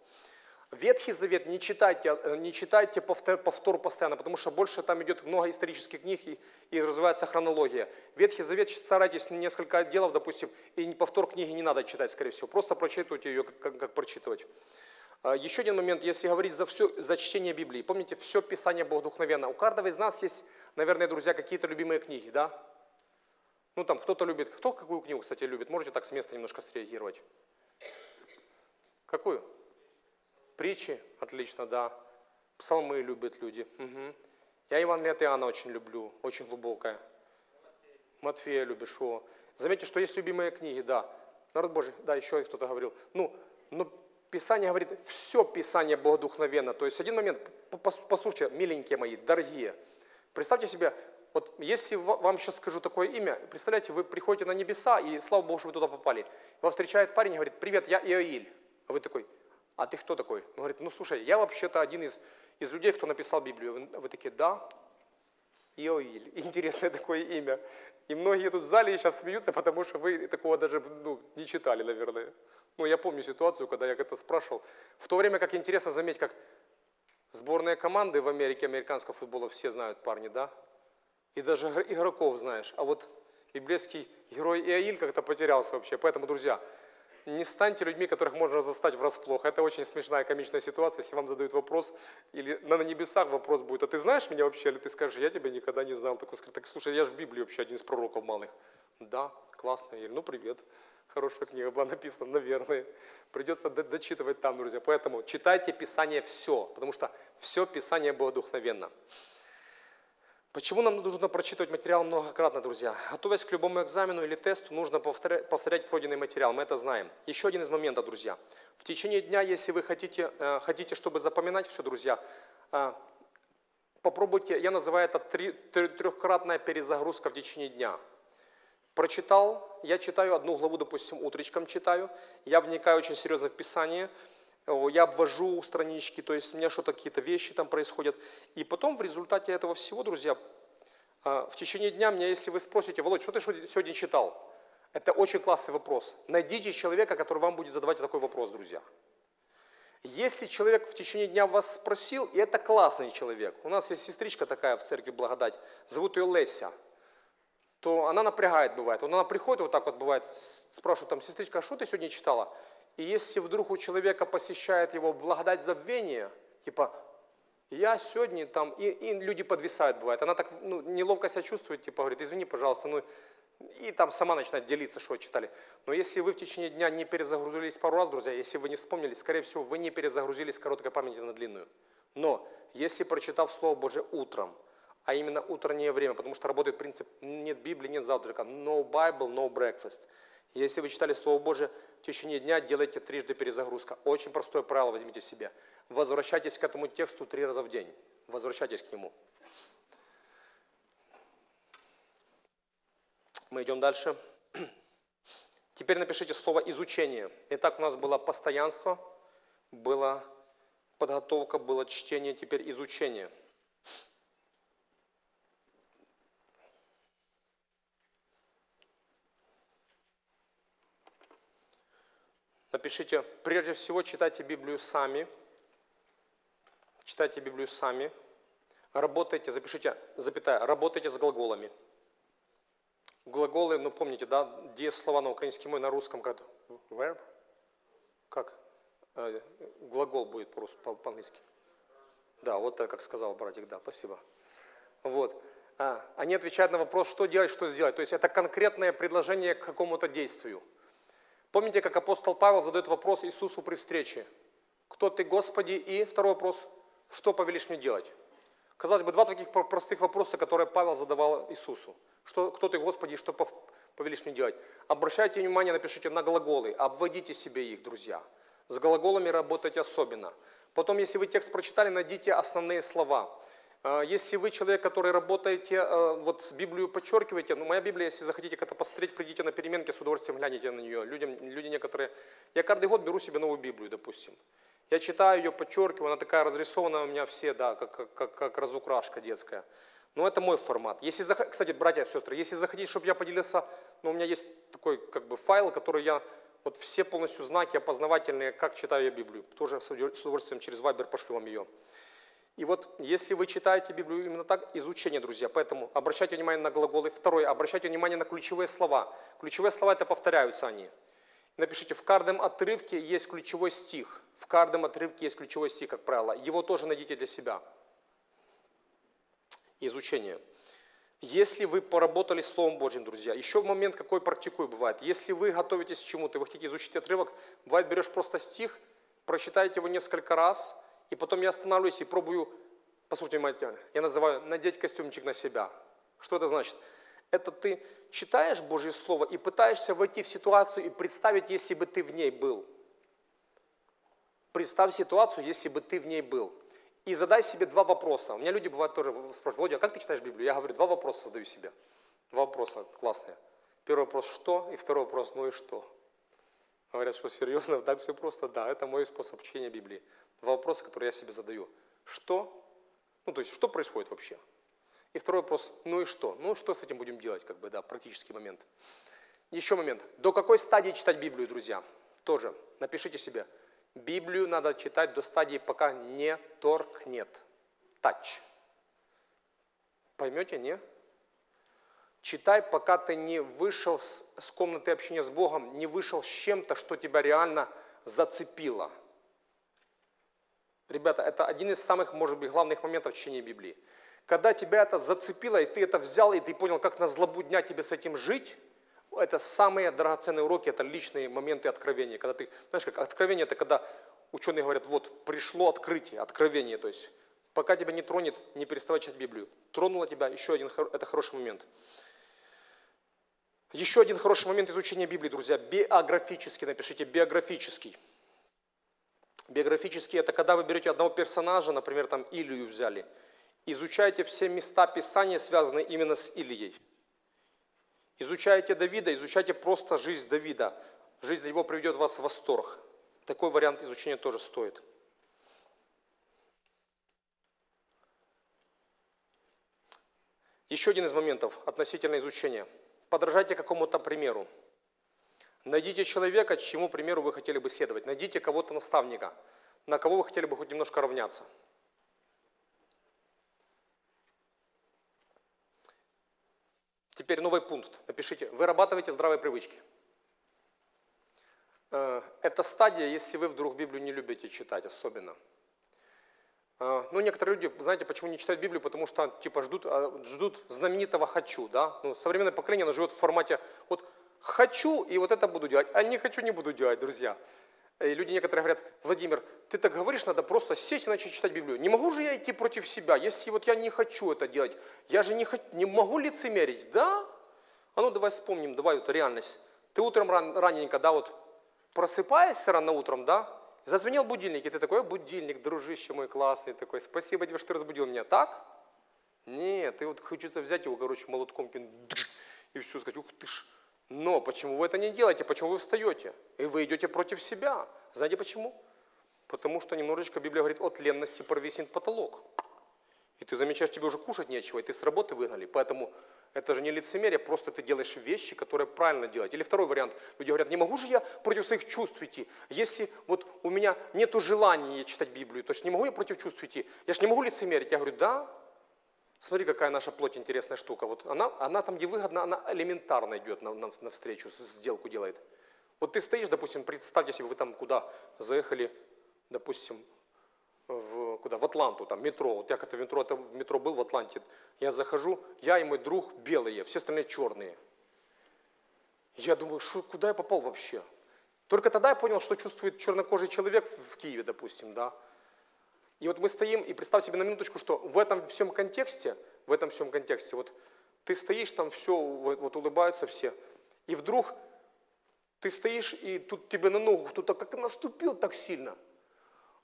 Ветхий Завет не читайте, э, не читайте повтор, повтор постоянно, потому что больше там идет много исторических книг и, и развивается хронология. Ветхий Завет старайтесь несколько отделов, допустим, и повтор книги не надо читать, скорее всего. Просто прочитывайте ее, как, как, как прочитывать. А, еще один момент, если говорить за все, за чтение Библии. Помните, все Писание Богодухновенно. У каждого из нас есть, наверное, друзья, какие-то любимые книги, да? Ну там кто-то любит, кто какую книгу, кстати, любит? Можете так с места немножко среагировать? Какую? Притчи, отлично, да. Псалмы любят люди. Угу. Я Евангелие от Иоанна очень люблю, очень глубокое. Матфея любишь, о. Заметьте, что есть любимые книги, да. Народ Божий, да, еще кто-то говорил. Ну, но Писание говорит, все Писание богодухновенно. То есть один момент, послушайте, миленькие мои, дорогие, представьте себе, вот если вам сейчас скажу такое имя, представляете, вы приходите на небеса, и слава Богу, что вы туда попали. Вас встречает парень и говорит, привет, я Иоиль. А вы такой, а ты кто такой? Он говорит, ну слушай, я вообще-то один из, из людей, кто написал Библию. Вы, вы такие, да, Иоиль, интересное такое имя. И многие тут в зале сейчас смеются, потому что вы такого даже ну, не читали, наверное. Ну, я помню ситуацию, когда я это спрашивал. В то время, как интересно заметить, как сборные команды в Америке американского футбола все знают парни, да? И даже игроков знаешь. А вот библейский герой Иоиль как-то потерялся вообще. Поэтому, друзья, не станьте людьми, которых можно застать врасплох. Это очень смешная, комичная ситуация, если вам задают вопрос, или на небесах вопрос будет, а ты знаешь меня вообще, или ты скажешь, я тебя никогда не знал. Такой скажет, так слушай, я же в Библии вообще один из пророков малых. Да, классно, или ну привет, хорошая книга была написана, наверное. Придется дочитывать там, друзья. Поэтому читайте Писание все, потому что все Писание было духовенно. Почему нам нужно прочитывать материал многократно, друзья? Готовясь к любому экзамену или тесту, нужно повторять, пройденный материал, мы это знаем. Еще один из моментов, друзья. В течение дня, если вы хотите, э, хотите чтобы запоминать все, друзья, э, попробуйте, я называю это три, трехкратная перезагрузка в течение дня. Прочитал, я читаю одну главу, допустим, утречком читаю, я вникаю очень серьезно в Писание, я обвожу странички, то есть у меня что-то, какие-то вещи там происходят. И потом в результате этого всего, друзья, а, в течение дня меня, если вы спросите, Володь, что ты сегодня читал? Это очень классный вопрос. Найдите человека, который вам будет задавать такой вопрос, друзья. Если человек в течение дня вас спросил, и это классный человек, у нас есть сестричка такая в церкви Благодать, зовут ее Леся, то она напрягает бывает. Вот она приходит вот так вот бывает, спрашивает там, сестричка, а что ты сегодня читала? И если вдруг у человека посещает его благодать забвения, типа, я сегодня там, и, и люди подвисают бывает, она так ну, неловко себя чувствует, типа, говорит, извини, пожалуйста, ну, и там сама начинает делиться, что читали. Но если вы в течение дня не перезагрузились пару раз, друзья, если вы не вспомнили, скорее всего, вы не перезагрузились короткой памяти на длинную. Но если прочитав Слово Божие утром, а именно утреннее время, потому что работает принцип нет Библии, нет завтрака, no Bible, no breakfast. Если вы читали Слово Божие в течение дня делайте трижды перезагрузка. Очень простое правило возьмите себе. Возвращайтесь к этому тексту три раза в день. Возвращайтесь к нему. Мы идем дальше. Теперь напишите слово «изучение». Итак, у нас было постоянство, была подготовка, было чтение, теперь изучение – Напишите, прежде всего читайте Библию сами. Читайте Библию сами. Работайте, запишите, запятая, работайте с глаголами. Глаголы, ну помните, да, где слова на украинском и на русском, как verb? Как? Э, глагол будет по-английски. Да, вот так, как сказал братик, да, спасибо. Вот. А, они отвечают на вопрос, что делать, что сделать. То есть это конкретное предложение к какому-то действию. Помните, как апостол Павел задает вопрос Иисусу при встрече? Кто ты, Господи? И второй вопрос, что повелишь мне делать? Казалось бы, два таких простых вопроса, которые Павел задавал Иисусу. Что, кто ты, Господи, и что повелишь мне делать? Обращайте внимание, напишите на глаголы, обводите себе их, друзья. С глаголами работайте особенно. Потом, если вы текст прочитали, найдите основные слова. А, Если вы человек, который работаете, э, вот с Библией подчеркиваете, ну моя Библия, если захотите как-то посмотреть, придите на переменки, с удовольствием глянете на нее. Людям, люди некоторые, я каждый год беру себе новую Библию, допустим. Я читаю ее, подчеркиваю, она такая разрисованная у меня все, да, как, как, как, как разукрашка детская. Но это мой формат. Если, зах- кстати, братья, сестры, если захотите, чтобы я поделился, ну, у меня есть такой как бы файл, который я, вот все полностью знаки опознавательные, как читаю я Библию. Тоже с удовольствием через Вайбер пошлю вам ее. И вот если вы читаете Библию именно так, изучение, друзья, поэтому обращайте внимание на глаголы. Второе, обращайте внимание на ключевые слова. Ключевые слова это повторяются они. Напишите, в каждом отрывке есть ключевой стих. В каждом отрывке есть ключевой стих, как правило. Его тоже найдите для себя. Изучение. Если вы поработали Словом Божьим, друзья, еще момент какой практикую бывает. Если вы готовитесь к чему-то, вы хотите изучить отрывок, бывает берешь просто стих, прочитаете его несколько раз, и потом я останавливаюсь и пробую, послушайте внимательно, я называю «надеть костюмчик на себя». Что это значит? Это ты читаешь Божье Слово и пытаешься войти в ситуацию и представить, если бы ты в ней был. Представь ситуацию, если бы ты в ней был. И задай себе два вопроса. У меня люди бывают тоже спрашивают, Володя, а как ты читаешь Библию? Я говорю, два вопроса задаю себе. Два вопроса классные. Первый вопрос, что? И второй вопрос, ну и что? Говорят, что серьезно, так все просто. Да, это мой способ чтения Библии. Два вопроса, которые я себе задаю. Что? Ну, то есть, что происходит вообще? И второй вопрос, ну и что? Ну, что с этим будем делать, как бы, да, практический момент. Еще момент. До какой стадии читать Библию, друзья? Тоже напишите себе. Библию надо читать до стадии, пока не торкнет. Тач. Поймете, не? Читай, пока ты не вышел с, с комнаты общения с Богом, не вышел с чем-то, что тебя реально зацепило. Ребята, это один из самых, может быть, главных моментов в чтении Библии. Когда тебя это зацепило, и ты это взял, и ты понял, как на злобу дня тебе с этим жить, это самые драгоценные уроки, это личные моменты откровения. Когда ты, знаешь, как откровение, это когда ученые говорят, вот пришло открытие, откровение, то есть пока тебя не тронет, не переставай читать Библию. Тронуло тебя, еще один, это хороший момент. Еще один хороший момент изучения Библии, друзья, биографический, напишите, биографический. Биографический – это когда вы берете одного персонажа, например, там Илью взяли, изучаете все места Писания, связанные именно с Ильей. Изучаете Давида, изучайте просто жизнь Давида. Жизнь его приведет вас в восторг. Такой вариант изучения тоже стоит. Еще один из моментов относительно изучения. Подражайте какому-то примеру. Найдите человека, чему примеру вы хотели бы следовать. Найдите кого-то наставника, на кого вы хотели бы хоть немножко равняться. Теперь новый пункт. Напишите. Вырабатывайте здравые привычки. Э, Это стадия, если вы вдруг Библию не любите читать особенно. Э, Ну, некоторые люди, знаете, почему не читают Библию? Потому что, типа, ждут, а, ждут знаменитого «хочу», да? Ну, современное поколение, оно живет в формате вот «хочу» и вот это буду делать, а не «хочу» не буду делать, друзья. И люди некоторые говорят, Владимир, ты так говоришь, надо просто сесть и начать читать Библию. Не могу же я идти против себя, если вот я не хочу это делать. Я же не, хот- не могу лицемерить, да? А ну давай вспомним, давай вот реальность. Ты утром ран- раненько, да, вот просыпаешься рано утром, да, зазвенел будильник, и ты такой, «О, будильник, дружище мой классный такой, спасибо тебе, что ты разбудил меня, так? Нет, ты вот хочется взять его, короче, молотком и все, сказать, ух ты ж. Но почему вы это не делаете? Почему вы встаете? И вы идете против себя. Знаете почему? Потому что немножечко Библия говорит, от ленности провиснет потолок. И ты замечаешь, тебе уже кушать нечего, и ты с работы выгнали. Поэтому это же не лицемерие, просто ты делаешь вещи, которые правильно делать. Или второй вариант. Люди говорят, не могу же я против своих чувств идти. Если вот у меня нет желания читать Библию, то есть не могу я против чувств идти. Я же не могу лицемерить. Я говорю, да, Смотри, какая наша плоть интересная штука. Вот она, она там, где выгодно, она элементарно идет на, на, навстречу, сделку делает. Вот ты стоишь, допустим, представьте себе, вы там куда заехали, допустим, куда, в Атланту, там метро. Вот я как-то в метро, это в метро был в Атланте. Я захожу, я и мой друг белые, все остальные черные. Я думаю, что, куда я попал вообще? Только тогда я понял, что чувствует чернокожий человек в Киеве, допустим, да. И вот мы стоим, и представь себе на минуточку, что в этом всем контексте, в этом всем контексте, вот ты стоишь, там все, вот, вот улыбаются все, и вдруг ты стоишь, и тут тебе на ногу кто-то как наступил так сильно,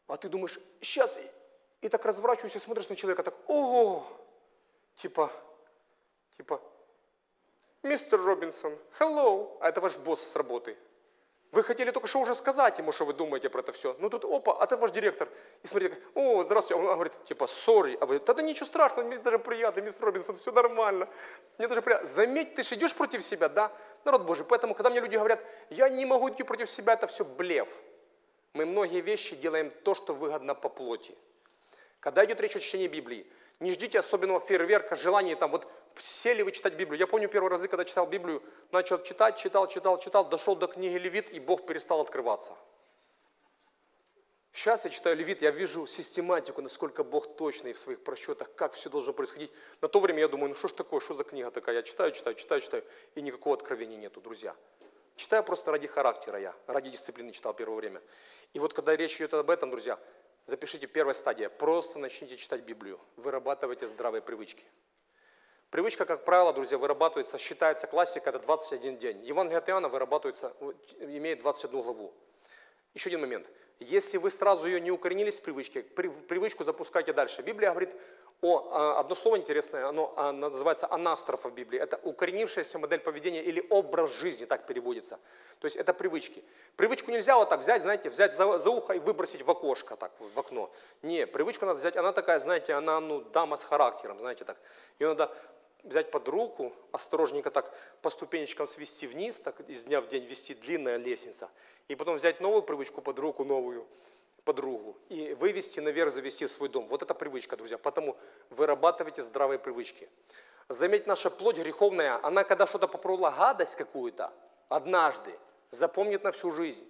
а ты думаешь, сейчас И так разворачиваешься, смотришь на человека, так, ого, типа, типа, мистер Робинсон, hello, а это ваш босс с работы. Вы хотели только что уже сказать ему, что вы думаете про это все. Ну тут, опа, а ты ваш директор. И смотрите, о, здравствуйте. Он говорит, типа, сори. А вы, да ничего страшного, мне даже приятно, мистер Робинсон, все нормально. Мне даже приятно. Заметь, ты же идешь против себя, да? Народ Божий. Поэтому, когда мне люди говорят, я не могу идти против себя, это все блеф. Мы многие вещи делаем то, что выгодно по плоти. Когда идет речь о чтении Библии, не ждите особенного фейерверка, желания там вот сели вы читать Библию. Я помню первые разы, когда читал Библию, начал читать, читал, читал, читал, дошел до книги Левит, и Бог перестал открываться. Сейчас я читаю Левит, я вижу систематику, насколько Бог точный в своих просчетах, как все должно происходить. На то время я думаю, ну что ж такое, что за книга такая? Я читаю, читаю, читаю, читаю, и никакого откровения нету, друзья. Читаю просто ради характера я, ради дисциплины читал первое время. И вот когда речь идет об этом, друзья, запишите первая стадия. Просто начните читать Библию. Вырабатывайте здравые привычки. Привычка, как правило, друзья, вырабатывается, считается классика, это 21 день. Евангелие от Иоанна вырабатывается, имеет 21 главу. Еще один момент. Если вы сразу ее не укоренились в привычке, привычку запускайте дальше. Библия говорит о, а, одно слово интересное, оно а, называется анастрофа в Библии. Это укоренившаяся модель поведения или образ жизни, так переводится. То есть это привычки. Привычку нельзя вот так взять, знаете, взять за, за ухо и выбросить в окошко, так, в окно. Не, привычку надо взять, она такая, знаете, она, ну, дама с характером, знаете, так. Ее надо взять под руку, осторожненько так по ступенечкам свести вниз, так из дня в день вести длинная лестница, и потом взять новую привычку под руку, новую подругу, и вывести наверх, завести свой дом. Вот это привычка, друзья. Поэтому вырабатывайте здравые привычки. Заметь, наша плоть греховная, она когда что-то попробовала гадость какую-то, однажды, запомнит на всю жизнь.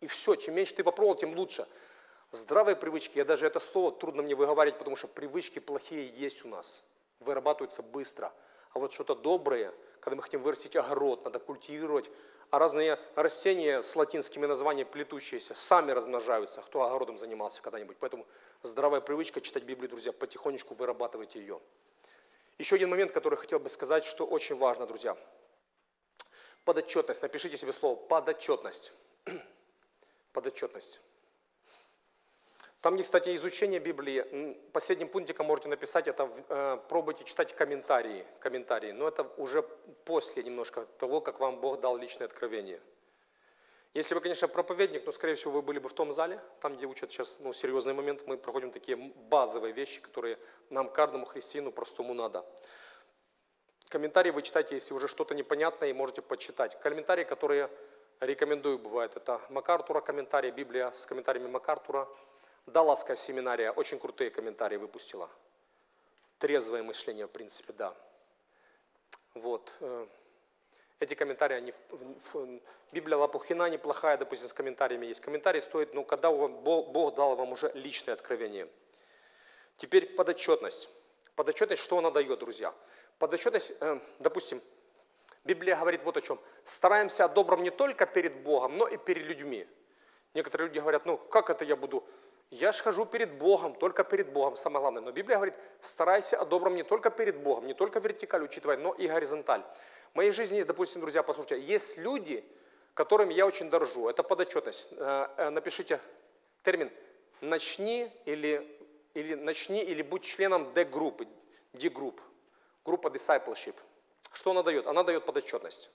И все, чем меньше ты попробовал, тем лучше. Здравые привычки, я даже это слово трудно мне выговаривать, потому что привычки плохие есть у нас вырабатывается быстро. А вот что-то доброе, когда мы хотим вырастить огород, надо культивировать, а разные растения с латинскими названиями плетущиеся сами размножаются, кто огородом занимался когда-нибудь. Поэтому здравая привычка читать Библию, друзья, потихонечку вырабатывайте ее. Еще один момент, который хотел бы сказать, что очень важно, друзья. Подотчетность. Напишите себе слово подотчетность. Подотчетность. Там, где, кстати, изучение Библии, последним пунктиком можете написать, это э, пробуйте читать комментарии, комментарии, но это уже после немножко того, как вам Бог дал личное откровение. Если вы, конечно, проповедник, но, скорее всего, вы были бы в том зале, там, где учат сейчас ну, серьезный момент, мы проходим такие базовые вещи, которые нам, каждому христиану, простому надо. Комментарии вы читайте, если уже что-то непонятное, и можете почитать. Комментарии, которые рекомендую, бывает, это МакАртура комментарии, Библия с комментариями МакАртура – Далласская семинария очень крутые комментарии выпустила. Трезвое мышление, в принципе, да. Вот. Э, эти комментарии, они Библия Лапухина неплохая, допустим, с комментариями есть. Комментарий стоит, ну, когда Бог дал вам уже личное откровение. Теперь подотчетность. Подотчетность, что она дает, друзья? Подотчетность, э, допустим, Библия говорит вот о чем. Стараемся о добром не только перед Богом, но и перед людьми. Некоторые люди говорят, ну как это я буду я ж хожу перед Богом, только перед Богом, самое главное. Но Библия говорит, старайся о добром не только перед Богом, не только вертикаль учитывая, но и горизонталь. В моей жизни есть, допустим, друзья, послушайте, есть люди, которыми я очень дорожу. Это подотчетность. Э, э, напишите термин «начни» или, или «начни» или «будь членом D-группы», D-групп, группа discipleship. Что она дает? Она дает подотчетность.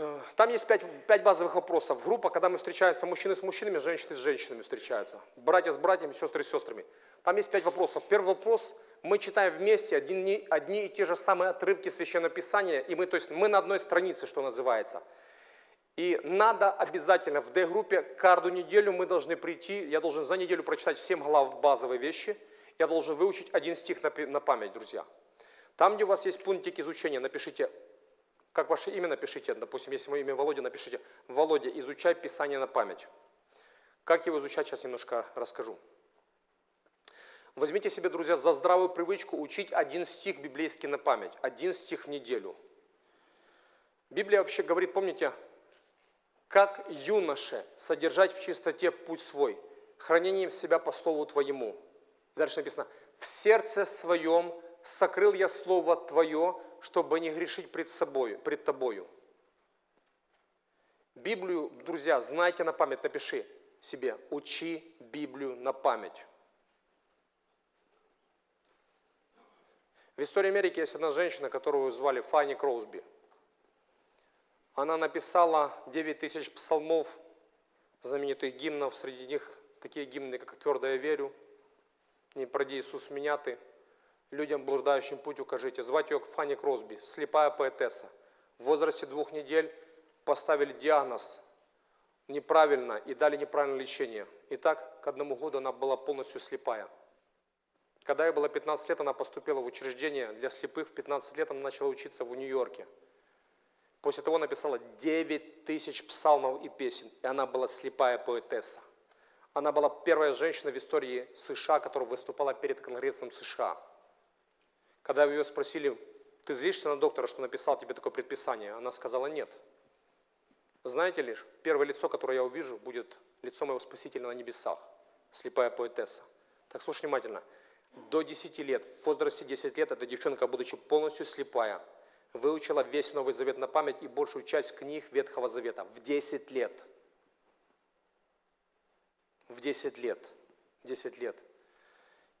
Э, там есть пять, пять базовых вопросов. Группа, когда мы встречаемся, мужчины с мужчинами, женщины с женщинами встречаются. Братья с братьями, сестры с сестрами. Там есть пять вопросов. Первый вопрос, мы читаем вместе одни, одни и те же самые отрывки Священного Писания, и мы, то есть мы на одной странице, что называется. И надо обязательно в D-группе каждую неделю мы должны прийти, я должен за неделю прочитать 7 глав базовой вещи, я должен выучить один стих на, на память, друзья. Там, где у вас есть пунктик изучения, напишите как ваше имя напишите, допустим, если мое имя Володя, напишите, Володя, изучай Писание на память. Как его изучать, сейчас немножко расскажу. Возьмите себе, друзья, за здравую привычку учить один стих библейский на память, один стих в неделю. Библия вообще говорит, помните, как юноше содержать в чистоте путь свой, хранением себя по слову твоему. Дальше написано, в сердце своем сокрыл я слово твое, чтобы не грешить пред собой, пред тобою. Библию, друзья, знайте на память, напиши себе, учи Библию на память. В истории Америки есть одна женщина, которую звали Фанни Кроусби. Она написала 9 тысяч псалмов, знаменитых гимнов, среди них такие гимны, как «Твердо я верю», «Не проди Иисус меня ты», «Людям, блуждающим путь укажите». Звать ее Фанни Кросби, слепая поэтесса. В возрасте двух недель поставили диагноз неправильно и дали неправильное лечение. И так к одному году она была полностью слепая. Когда ей было 15 лет, она поступила в учреждение для слепых. В 15 лет она начала учиться в Нью-Йорке. После того написала 9 тысяч псалмов и песен, и она была слепая поэтесса. Она была первая женщина в истории США, которая выступала перед Конгрессом США. Когда ее спросили, ты злишься на доктора, что написал тебе такое предписание? Она сказала, нет. Знаете ли, первое лицо, которое я увижу, будет лицо моего Спасителя на небесах, слепая поэтесса. Так слушай внимательно. До 10 лет, в возрасте 10 лет, эта девчонка, будучи полностью слепая, выучила весь Новый Завет на память и большую часть книг Ветхого Завета в 10 лет. В 10 лет. 10 лет.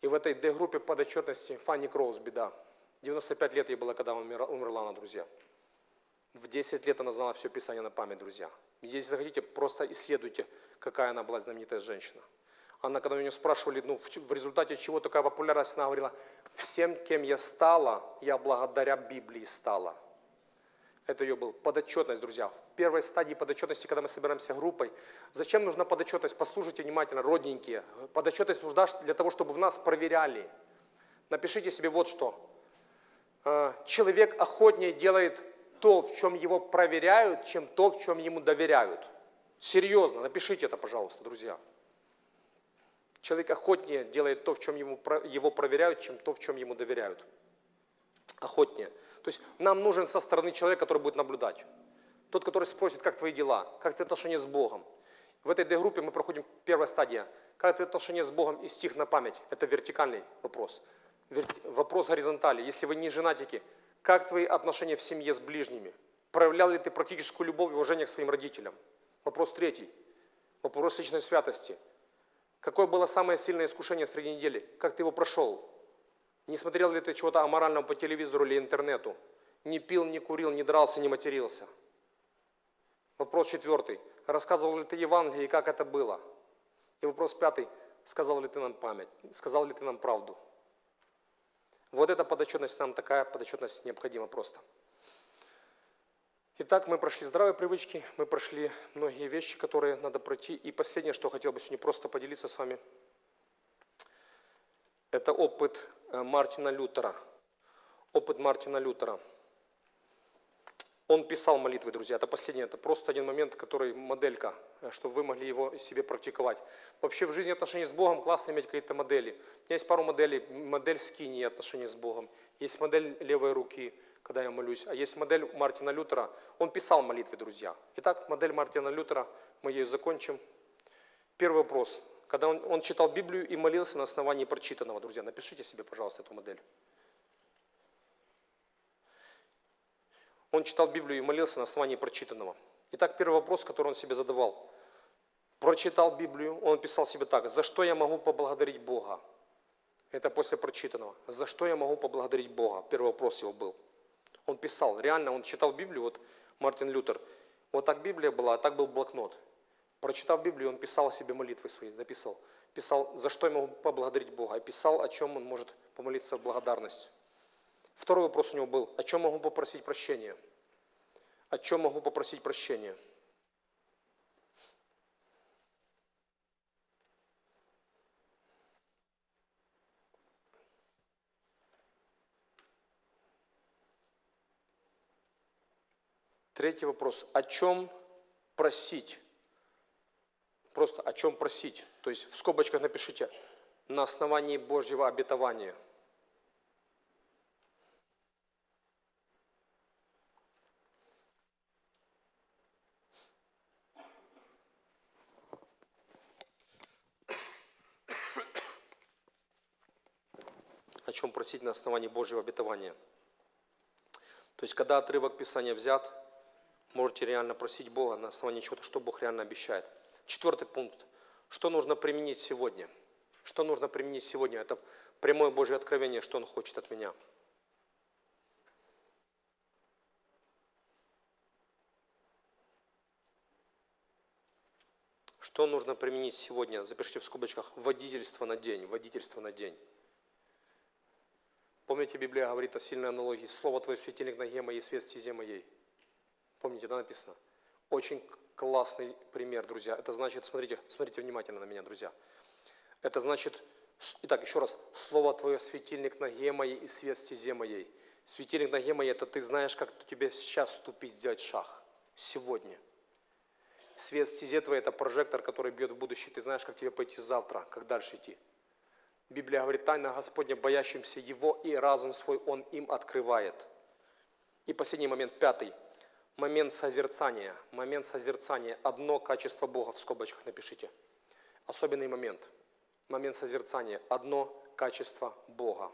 И в этой Д-группе подотчетности Фанни Кроусби, да, 95 лет ей было, когда умерла она, друзья. В 10 лет она знала все Писание на память, друзья. Если захотите, просто исследуйте, какая она была знаменитая женщина. Она, когда у нее спрашивали, ну, в результате чего такая популярность, она говорила, всем, кем я стала, я благодаря Библии стала. Это ее был подотчетность, друзья. В первой стадии подотчетности, когда мы собираемся группой, зачем нужна подотчетность? Послушайте внимательно, родненькие. Подотчетность нужна для того, чтобы в нас проверяли. Напишите себе вот что. Э, человек охотнее делает то, в чем его проверяют, чем то, в чем ему доверяют. Серьезно, напишите это, пожалуйста, друзья. Человек охотнее делает то, в чем ему, его проверяют, чем то, в чем ему доверяют. Охотнее. То есть нам нужен со стороны человек, который будет наблюдать. Тот, который спросит, как твои дела, как твои отношения с Богом. В этой D-группе мы проходим первая стадия. Как твои отношения с Богом и стих на память. Это вертикальный вопрос. Вопрос горизонтали. Если вы не женатики, как твои отношения в семье с ближними? Проявлял ли ты практическую любовь и уважение к своим родителям? Вопрос третий. Вопрос личной святости – Какое было самое сильное искушение среди недели? Как ты его прошел? Не смотрел ли ты чего-то аморального по телевизору или интернету? Не пил, не курил, не дрался, не матерился? Вопрос четвертый. Рассказывал ли ты Евангелие и как это было? И вопрос пятый. Сказал ли ты нам память? Сказал ли ты нам правду? Вот эта подотчетность нам такая подотчетность необходима просто. Итак, мы прошли здравые привычки, мы прошли многие вещи, которые надо пройти. И последнее, что хотел бы сегодня просто поделиться с вами, это опыт Мартина Лютера. Опыт Мартина Лютера. Он писал молитвы, друзья. Это последнее, это просто один момент, который моделька, э, чтобы вы могли его себе практиковать. Вообще в жизни отношения с Богом классно иметь какие-то модели. У меня есть пару моделей. Модель скини отношения с Богом. Есть модель левой руки – когда я молюсь. А есть модель Мартина Лютера. Он писал молитвы, друзья. Итак, модель Мартина Лютера, мы ее закончим. Первый вопрос. Когда он, он читал Библию и молился на основании прочитанного, друзья, напишите себе, пожалуйста, эту модель. Он читал Библию и молился на основании прочитанного. Итак, первый вопрос, который он себе задавал. Прочитал Библию, он писал себе так, за что я могу поблагодарить Бога? Это после прочитанного. За что я могу поблагодарить Бога? Первый вопрос его был. Он писал, реально, он читал Библию, вот Мартин Лютер, вот так Библия была, а так был блокнот. Прочитав Библию, он писал себе молитвы свои, записал. Писал, за что могу поблагодарить Бога, и писал, о чем он может помолиться в благодарность. Второй вопрос у него был, о чем могу попросить прощения? О чем могу попросить прощения? Третий вопрос. О чем просить? Просто о чем просить? То есть в скобочках напишите на основании Божьего обетования. О чем просить на основании Божьего обетования. То есть, когда отрывок Писания взят, Можете реально просить Бога на основании чего-то, что Бог реально обещает. Четвертый пункт. Что нужно применить сегодня? Что нужно применить сегодня? Это прямое Божье откровение, что Он хочет от меня. Что нужно применить сегодня? Запишите в скобочках водительство на день, водительство на день. Помните, Библия говорит о сильной аналогии. Слово Твое светильник ноге моей, свет стезе моей. Помните, да, написано? Очень классный пример, друзья. Это значит, смотрите, смотрите внимательно на меня, друзья. Это значит, итак, еще раз, Слово Твое светильник ноге моей и свет стезе моей. Светильник ноге моей, это ты знаешь, как тебе сейчас ступить, взять шаг. Сегодня – Свет стезе твоей – это прожектор, который бьет в будущее. Ты знаешь, как тебе пойти завтра, как дальше идти. Библия говорит, тайна Господня, боящимся Его, и разум свой Он им открывает. И последний момент, пятый. Момент созерцания. Момент созерцания. Одно качество Бога в скобочках напишите. Особенный момент. Момент созерцания. Одно качество Бога.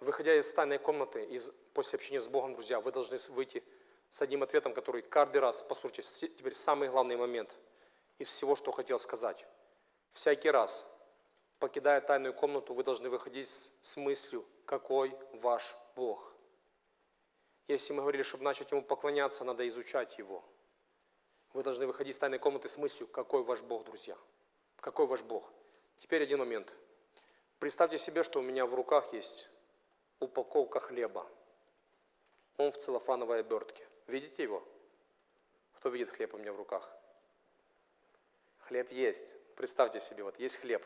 Выходя из тайной комнаты, из, после общения с Богом, друзья, вы должны выйти с одним ответом, который каждый раз, послушайте, теперь самый главный момент из всего, что хотел сказать. Всякий раз, покидая тайную комнату, вы должны выходить с мыслью, какой ваш Бог. Если мы говорили, чтобы начать Ему поклоняться, надо изучать Его. Вы должны выходить из тайной комнаты с мыслью, какой ваш Бог, друзья. Какой ваш Бог. Теперь один момент. Представьте себе, что у меня в руках есть упаковка хлеба. Он в целлофановой обертке. Видите его? Кто видит хлеб у меня в руках? Хлеб есть. Представьте себе, вот есть хлеб.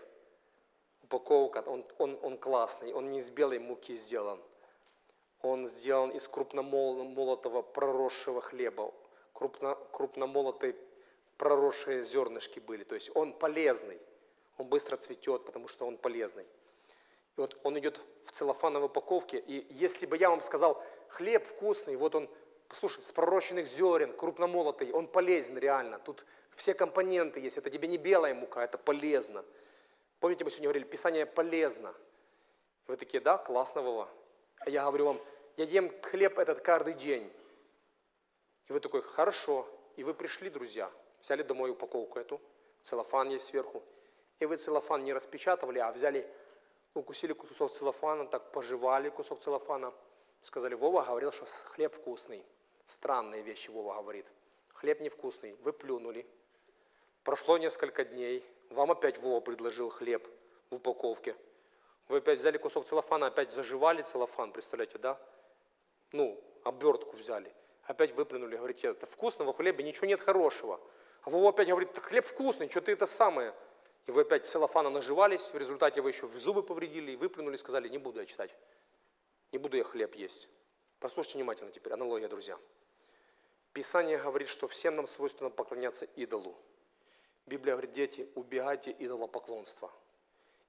Упаковка, он, он, он классный, он не из белой муки сделан. Он сделан из крупномолотого проросшего хлеба. Крупно, крупномолотые проросшие зернышки были. То есть он полезный. Он быстро цветет, потому что он полезный. И вот он идет в целлофановой упаковке. И если бы я вам сказал, хлеб вкусный, вот он Слушай, с пророщенных зерен, крупномолотый, он полезен реально. Тут все компоненты есть. Это тебе не белая мука, это полезно. Помните, мы сегодня говорили, Писание полезно. Вы такие, да, классно, Вова. А я говорю вам, я ем хлеб этот каждый день. И вы такой, хорошо. И вы пришли, друзья, взяли домой упаковку эту, целлофан есть сверху. И вы целлофан не распечатывали, а взяли, укусили кусок целлофана, так пожевали кусок целлофана. Сказали, Вова говорил, что хлеб вкусный. Странные вещи Вова говорит. Хлеб невкусный, вы плюнули. Прошло несколько дней, вам опять Вова предложил хлеб в упаковке. Вы опять взяли кусок целлофана, опять заживали целлофан, представляете, да? Ну, обертку взяли. Опять выплюнули, говорите, это вкусного в хлебе, ничего нет хорошего. А Вова опять говорит, хлеб вкусный, что ты это самое. И вы опять целлофана наживались, в результате вы еще зубы повредили и выплюнули, сказали, не буду я читать, не буду я хлеб есть. Послушайте внимательно теперь, аналогия, друзья. Писание говорит, что всем нам свойственно поклоняться идолу. Библия говорит, дети, убегайте идолопоклонства.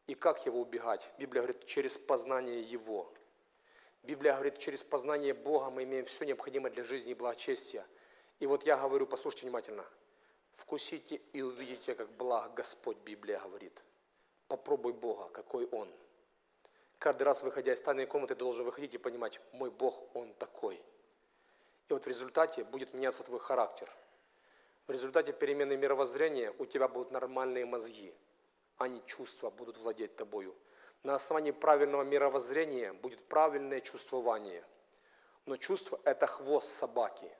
И как его убегать? Библия говорит, через познание Его. Библия говорит, через познание Бога мы имеем все необходимое для жизни и благочестия. И вот я говорю, послушайте внимательно. Вкусите и увидите, как благ Господь, Библия говорит. Попробуй Бога, какой Он – Каждый раз, выходя из тайной комнаты, ты должен выходить и понимать, мой Бог, Он такой. И вот в результате будет меняться твой характер. В результате перемены мировоззрения у тебя будут нормальные мозги, а не чувства будут владеть тобою. На основании правильного мировоззрения будет правильное чувствование. Но чувство – это хвост собаки.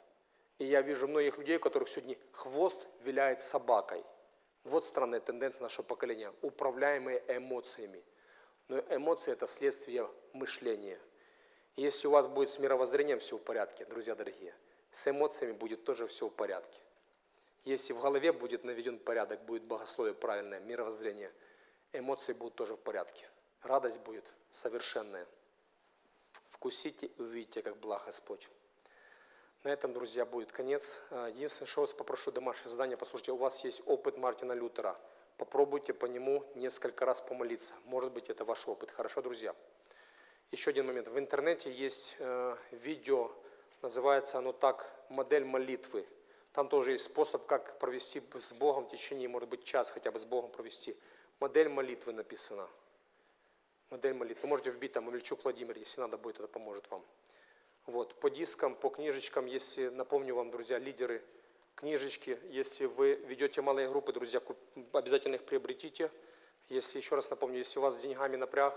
И я вижу многих людей, у которых сегодня хвост виляет собакой. Вот странная тенденция нашего поколения, управляемые эмоциями – но эмоции – это следствие мышления. Если у вас будет с мировоззрением все в порядке, друзья дорогие, с эмоциями будет тоже все в порядке. Если в голове будет наведен порядок, будет богословие правильное, мировоззрение, эмоции будут тоже в порядке. Радость будет совершенная. Вкусите и увидите, как благ Господь. На этом, друзья, будет конец. Единственное, что вас попрошу, домашнее задание, послушайте, у вас есть опыт Мартина Лютера – попробуйте по нему несколько раз помолиться. Может быть, это ваш опыт. Хорошо, друзья? Еще один момент. В интернете есть э, видео, называется оно так «Модель молитвы». Там тоже есть способ, как провести с Богом в течение, может быть, час хотя бы с Богом провести. Модель молитвы написана. Модель молитвы. Вы можете вбить там Мельчук Владимир, если надо будет, это поможет вам. Вот. По дискам, по книжечкам, если, напомню вам, друзья, лидеры книжечки. Если вы ведете малые группы, друзья, обязательно их приобретите. Если, еще раз напомню, если у вас с деньгами напряг,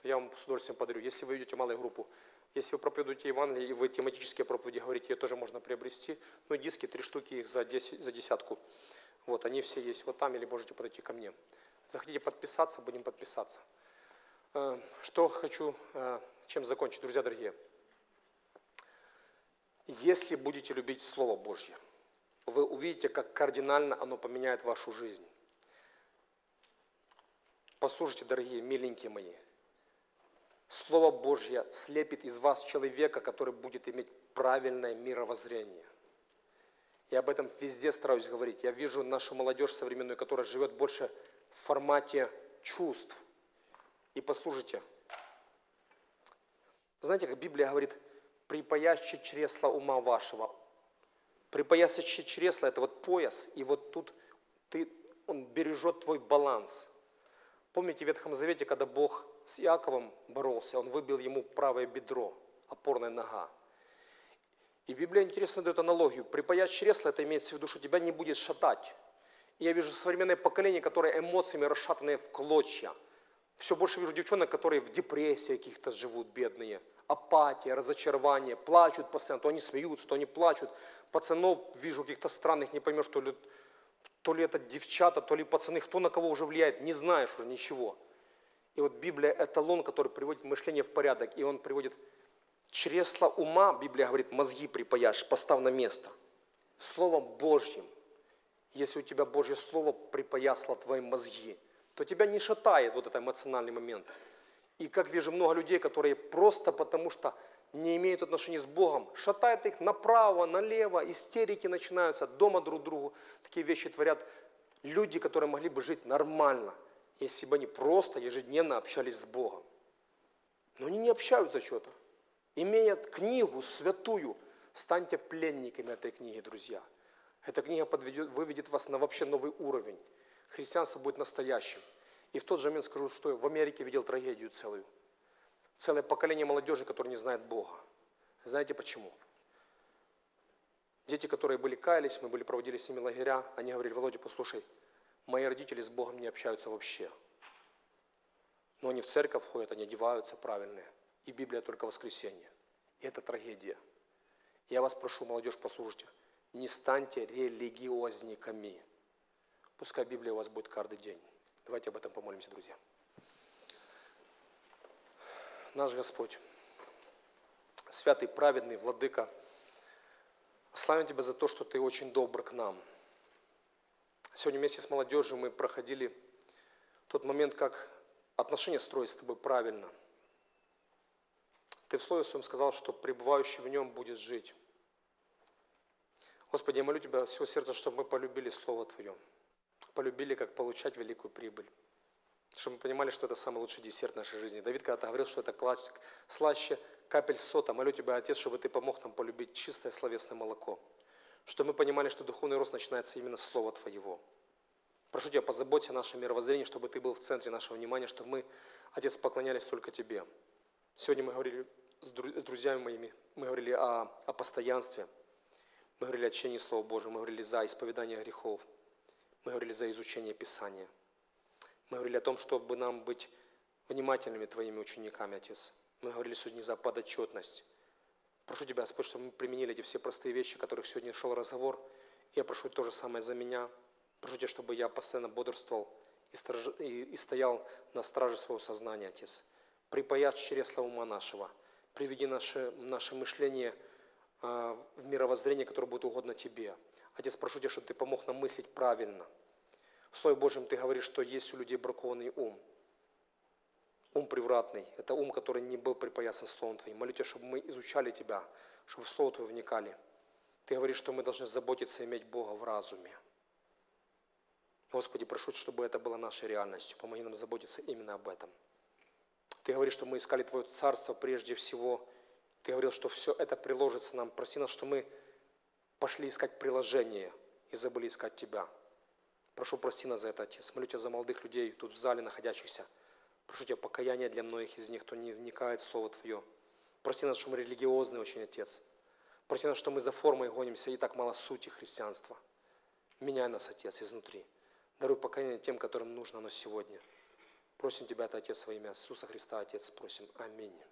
то я вам с удовольствием подарю. Если вы ведете малую группу, если вы проповедуете Евангелие, и вы тематические проповеди говорите, ее тоже можно приобрести. Ну, и диски, три штуки, их за, 10, за десятку. Вот, они все есть вот там, или можете подойти ко мне. Захотите подписаться, будем подписаться. Э, Что хочу, э, чем закончить, друзья дорогие. Если будете любить Слово Божье, вы увидите, как кардинально оно поменяет вашу жизнь. Послушайте, дорогие, миленькие мои, Слово Божье слепит из вас человека, который будет иметь правильное мировоззрение. Я об этом везде стараюсь говорить. Я вижу нашу молодежь современную, которая живет больше в формате чувств. И послушайте, знаете, как Библия говорит, припаяще чресла ума вашего. Припаяще чресла – это вот пояс, и вот тут ты, он бережет твой баланс. Помните в Ветхом Завете, когда Бог с Иаковом боролся, он выбил ему правое бедро, опорная нога. И Библия интересно дает аналогию. Припаять чресло, это имеется в виду, что тебя не будет шатать. И я вижу современное поколение, которое эмоциями расшатанное в клочья. Все больше вижу девчонок, которые в депрессии каких-то живут, бедные. Апатия, разочарование, плачут постоянно. То они смеются, то они плачут. Пацанов вижу каких-то странных, не поймешь, то ли, то ли это девчата, то ли пацаны, кто на кого уже влияет, не знаешь уже ничего. И вот Библия – эталон, который приводит мышление в порядок, и он приводит чресла ума, Библия говорит, мозги припаяшь, постав на место. Словом Божьим. Если у тебя Божье Слово припоясло твои мозги, то тебя не шатает вот этот эмоциональный момент. И как вижу много людей, которые просто потому что не имеют отношения с Богом, шатает их направо, налево, истерики начинаются, дома друг другу такие вещи творят. Люди, которые могли бы жить нормально, если бы они просто ежедневно общались с Богом. Но они не общаются что-то. Имея книгу святую, станьте пленниками этой книги, друзья. Эта книга подведет, выведет вас на вообще новый уровень. Христианство будет настоящим. И в тот же момент скажу, что в Америке видел трагедию целую. Целое поколение молодежи, которое не знает Бога. Знаете почему? Дети, которые были каялись, мы были, проводили с ними лагеря, они говорили, Володя, послушай, мои родители с Богом не общаются вообще. Но они в церковь ходят, они одеваются правильные. И Библия только воскресенье. И это трагедия. Я вас прошу, молодежь, послушайте, не станьте религиозниками. Пускай Библия у вас будет каждый день. Давайте об этом помолимся, друзья. Наш Господь, святый, праведный, владыка, славим Тебя за то, что Ты очень добр к нам. Сегодня вместе с молодежью мы проходили тот момент, как отношения строить с Тобой правильно. Ты в Слове Своем сказал, что пребывающий в Нем будет жить. Господи, я молю Тебя всего сердца, чтобы мы полюбили Слово Твое. Полюбили, как получать великую прибыль. Чтобы мы понимали, что это самый лучший десерт нашей жизни. Давид когда-то говорил, что это класть- слаще капель сота. Молю Тебя, Отец, чтобы Ты помог нам полюбить чистое словесное молоко. Чтобы мы понимали, что духовный рост начинается именно с Слова Твоего. Прошу Тебя, позаботься о нашем мировоззрении, чтобы Ты был в центре нашего внимания, чтобы мы, Отец, поклонялись только Тебе. Сегодня мы говорили с друзьями моими, мы говорили о, о постоянстве, мы говорили о чтении Слова Божьего, мы говорили за исповедание грехов, мы говорили за изучение Писания. Мы говорили о том, чтобы нам быть внимательными Твоими учениками, Отец. Мы говорили сегодня за подотчетность. Прошу Тебя, Господь, чтобы мы применили эти все простые вещи, о которых сегодня шел разговор. Я прошу то же самое за меня. Прошу Тебя, чтобы я постоянно бодрствовал и, страж- и- и стоял на страже своего сознания, Отец. Припаять чресла ума нашего. Приведи наше, наше мышление а, в мировоззрение, которое будет угодно Тебе. Отец, прошу Тебя, чтобы Ты помог нам мыслить правильно. В Слове Божьем Ты говоришь, что есть у людей бракованный ум. Ум превратный. Это ум, который не был припоясан Словом Твоим. Молю Тебя, чтобы мы изучали Тебя, чтобы в Слово Твое вникали. Ты говоришь, что мы должны заботиться и иметь Бога в разуме. Господи, прошу, чтобы это было нашей реальностью. Помоги нам заботиться именно об этом. Ты говоришь, что мы искали Твое Царство прежде всего. Ты говорил, что все это приложится нам. Проси нас, что мы пошли искать приложение и забыли искать Тебя. Прошу, прости нас за это, Отец. Молю Тебя за молодых людей тут в зале находящихся. Прошу Тебя покаяние для многих из них, кто не вникает в Слово Твое. Прости нас, что мы религиозные очень, Отец. Прости нас, что мы за формой гонимся, и так мало сути христианства. Меняй нас, Отец, изнутри. Даруй покаяние тем, которым нужно оно сегодня. Просим Тебя, это, Отец, во имя Иисуса Христа, Отец, просим. Аминь.